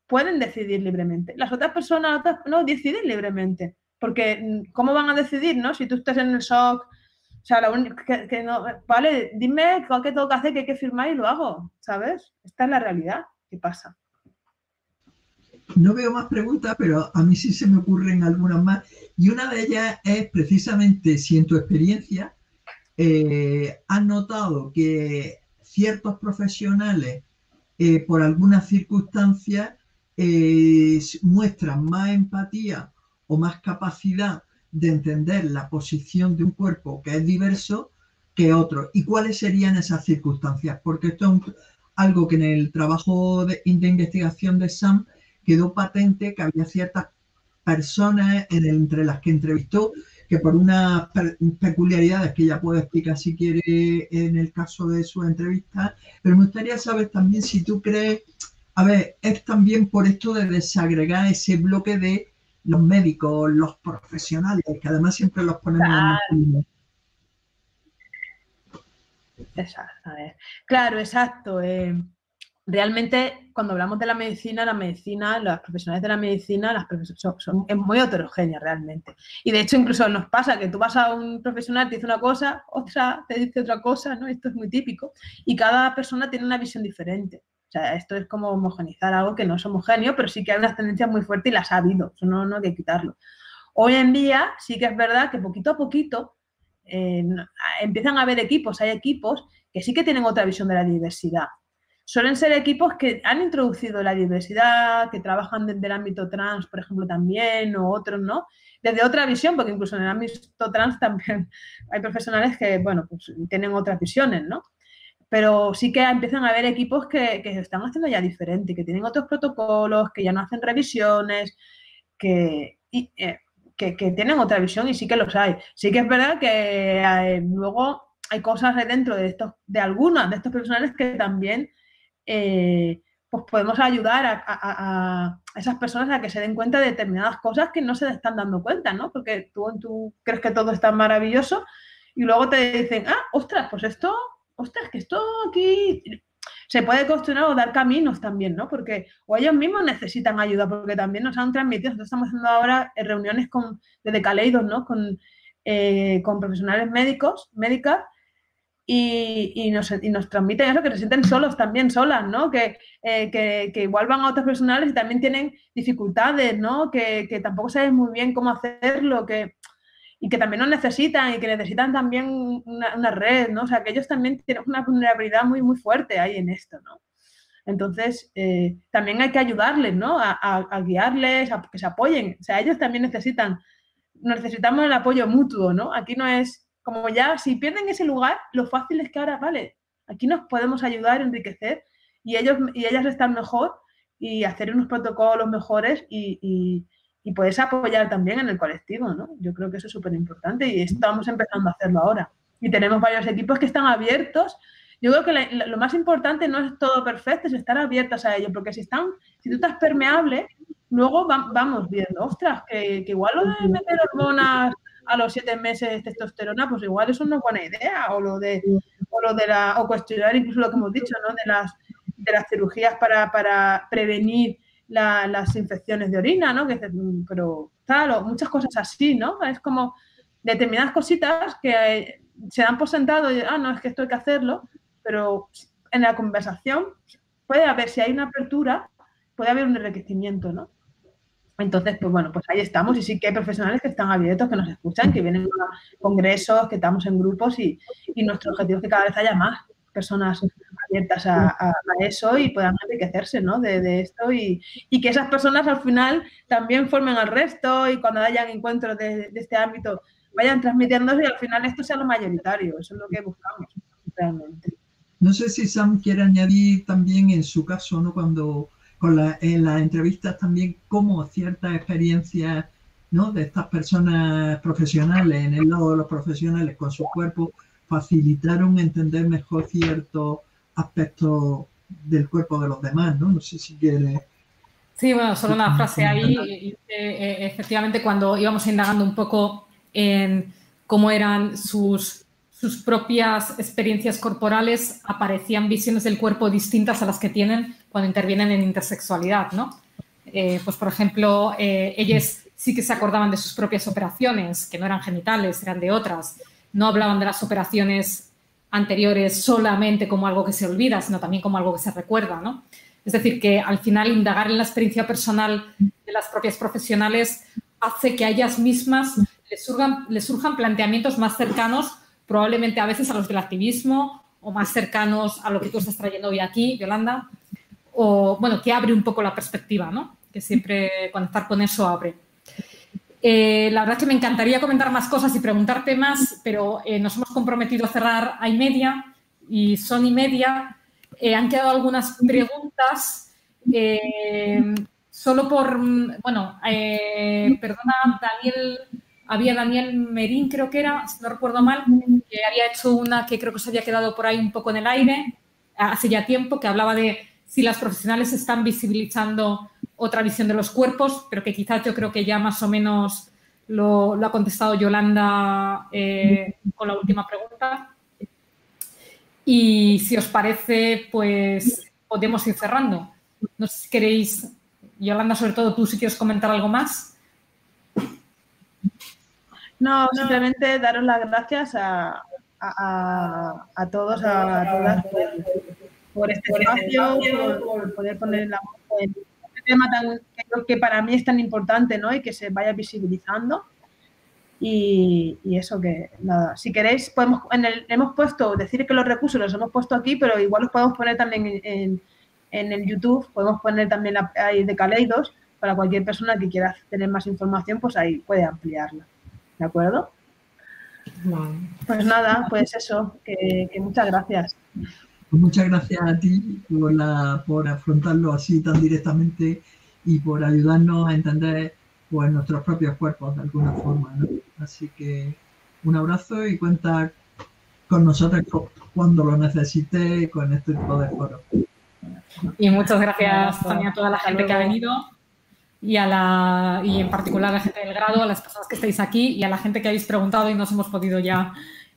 pueden decidir libremente. Las otras personas no deciden libremente, porque mm, ¿cómo van a decidir, no? Si tú estás en el shock, o sea, la única que, no, vale, dime qué tengo que hacer, que hay que firmar y lo hago, ¿sabes? Esta es la realidad. ¿Qué pasa? No veo más preguntas, pero a mí sí se me ocurren algunas más. Y una de ellas es precisamente si en tu experiencia eh, has notado que ciertos profesionales eh, por algunas circunstancias eh, muestran más empatía o más capacidad de entender la posición de un cuerpo que es diverso que otro. ¿Y cuáles serían esas circunstancias? Porque esto es algo que en el trabajo de, investigación de Sam quedó patente que había ciertas personas entre las que entrevistó que por unas peculiaridades que ella puede explicar si quiere en el caso de su entrevista, pero me gustaría saber también si tú crees, a ver, es también por esto de desagregar ese bloque de los médicos, los profesionales, que además siempre los ponemos claro. Exacto, claro, exacto. Eh, realmente cuando hablamos de la medicina, la medicina, los profesionales de la medicina, las son, es muy heterogénea realmente. Y de hecho incluso nos pasa que tú vas a un profesional, te dice una cosa, otra te dice otra cosa, ¿no? Esto es muy típico. Y cada persona tiene una visión diferente. O sea, esto es como homogenizar algo que no es homogéneo, pero sí que hay unas tendencias muy fuertes y las ha habido, eso no, no hay que quitarlo. Hoy en día sí que es verdad que poquito a poquito eh, empiezan a haber equipos, hay equipos que sí que tienen otra visión de la diversidad. Suelen ser equipos que han introducido la diversidad, que trabajan desde el ámbito trans, por ejemplo, también, o otros, ¿no? Desde otra visión, porque incluso en el ámbito trans también [LAUGHS] hay profesionales que, bueno, pues tienen otras visiones, ¿no? pero sí que empiezan a haber equipos que, se están haciendo ya diferente, que tienen otros protocolos, que ya no hacen revisiones, que, eh, que, tienen otra visión y sí que los hay. Sí que es verdad que eh, luego hay cosas dentro de estos, de algunas de estos profesionales que también eh, pues podemos ayudar a, esas personas a que se den cuenta de determinadas cosas que no se están dando cuenta, ¿no? Porque tú, tú crees que todo está maravilloso y luego te dicen, ah, ostras, pues esto ostras, que esto aquí se puede construir o dar caminos también, ¿no? Porque o ellos mismos necesitan ayuda, porque también nos han transmitido, nosotros estamos haciendo ahora eh, reuniones con, desde Caleidos, ¿no? Con, eh, con profesionales médicos, médicas, y, nos, y, nos, transmiten eso, que se sienten solos también, solas, ¿no? Que, eh, que, que, igual van a otros profesionales y también tienen dificultades, ¿no? Que, que tampoco saben muy bien cómo hacerlo, que y que también nos necesitan y que necesitan también una, red, ¿no? O sea, que ellos también tienen una vulnerabilidad muy, muy fuerte ahí en esto, ¿no? Entonces, eh, también hay que ayudarles, ¿no? A, guiarles, a que se apoyen. O sea, ellos también necesitan, necesitamos el apoyo mutuo, ¿no? Aquí no es como ya, si pierden ese lugar, lo fácil es que ahora, vale, aquí nos podemos ayudar, enriquecer y ellos y ellas están mejor y hacer unos protocolos mejores y y puedes apoyar también en el colectivo, ¿no? Yo creo que eso es súper importante y estamos empezando a hacerlo ahora. Y tenemos varios equipos que están abiertos. Yo creo que lo más importante no es todo perfecto, es estar abiertos a ello, porque si están, si tú estás permeable, luego vamos viendo, ostras, que, igual lo de meter hormonas a los siete meses de testosterona, pues igual eso no es buena idea, o lo de, o lo de la, o cuestionar incluso lo que hemos dicho, ¿no? De las, de las cirugías para, para prevenir las infecciones de orina, ¿no? Que, pero claro, muchas cosas así, ¿no? Es como determinadas cositas que eh, se dan por sentado y, ah, no, es que esto hay que hacerlo, pero en la conversación puede haber, si hay una apertura, puede haber un enriquecimiento, ¿no? Entonces, pues bueno, pues ahí estamos y sí que hay profesionales que están abiertos, que nos escuchan, que vienen a congresos, que estamos en grupos y, y nuestro objetivo es que cada vez haya más personas abiertas a, eso y puedan enriquecerse ¿no? de, esto y, que esas personas al final también formen al resto y cuando hayan encuentros de, este ámbito vayan transmitiéndose y al final esto sea lo mayoritario. Eso es lo que buscamos realmente. No sé si Sam quiere añadir también en su caso, ¿no? cuando con la, en las entrevistas también cómo ciertas experiencias ¿no? de estas personas profesionales, en el lado de los profesionales con su cuerpo, facilitaron entender mejor ciertos aspectos del cuerpo de los demás, ¿no? No sé si quiere... Sí, bueno, solo una frase ahí. Eh, efectivamente, cuando íbamos indagando un poco en cómo eran sus, sus propias experiencias corporales, aparecían visiones del cuerpo distintas a las que tienen cuando intervienen en intersexualidad, ¿no? Eh, pues, por ejemplo, eh, ellas sí que se acordaban de sus propias operaciones, que no eran genitales, eran de otras no hablaban de las operaciones anteriores solamente como algo que se olvida, sino también como algo que se recuerda, ¿no? Es decir, que al final indagar en la experiencia personal de las propias profesionales hace que a ellas mismas les surjan, les surjan planteamientos más cercanos, probablemente a veces a los del activismo o más cercanos a lo que tú estás trayendo hoy aquí, Yolanda, o bueno, que abre un poco la perspectiva, ¿no? Que siempre conectar con eso abre. Eh, la verdad es que me encantaría comentar más cosas y preguntarte más, pero eh, nos hemos comprometido a cerrar a y media y son y media. Eh, han quedado algunas preguntas. solo por, bueno, perdona, Daniel, había Daniel Merín, creo que era, si no recuerdo mal, que había hecho una que creo que se había quedado por ahí un poco en el aire hace ya tiempo, que hablaba de si las profesionales están visibilizando otra visión de los cuerpos, pero que quizás yo creo que ya más o menos lo, ha contestado Yolanda eh, con la última pregunta. Y si os parece, pues podemos ir cerrando. No sé si queréis, Yolanda, sobre todo tú, si quieres comentar algo más. No, simplemente daros las gracias a, todos, a todas por este espacio, por, poder poner la en este tema tan, que, para mí es tan importante ¿no? y que se vaya visibilizando. Y, eso que nada, si queréis, podemos, en el, hemos puesto, decir que los recursos los hemos puesto aquí, pero igual los podemos poner también en, en, el YouTube, podemos poner también ahí de Caleidos, para cualquier persona que quiera tener más información, pues ahí puede ampliarla. ¿De acuerdo? Pues nada, pues eso, que, muchas gracias. Pues muchas gracias a ti por, la, por afrontarlo así tan directamente y por ayudarnos a entender pues, nuestros propios cuerpos de alguna forma. Así que un abrazo y cuenta con nosotros cuando lo necesite con este tipo de foros. Y muchas gracias también a toda la gente que ha venido y, a la, y en particular a la gente del grado, a las personas que estáis aquí y a la gente que habéis preguntado y nos hemos podido ya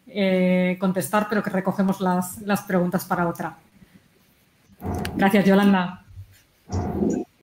eh, contestar, pero que recogemos las, las preguntas para otra. Gracias, Yolanda.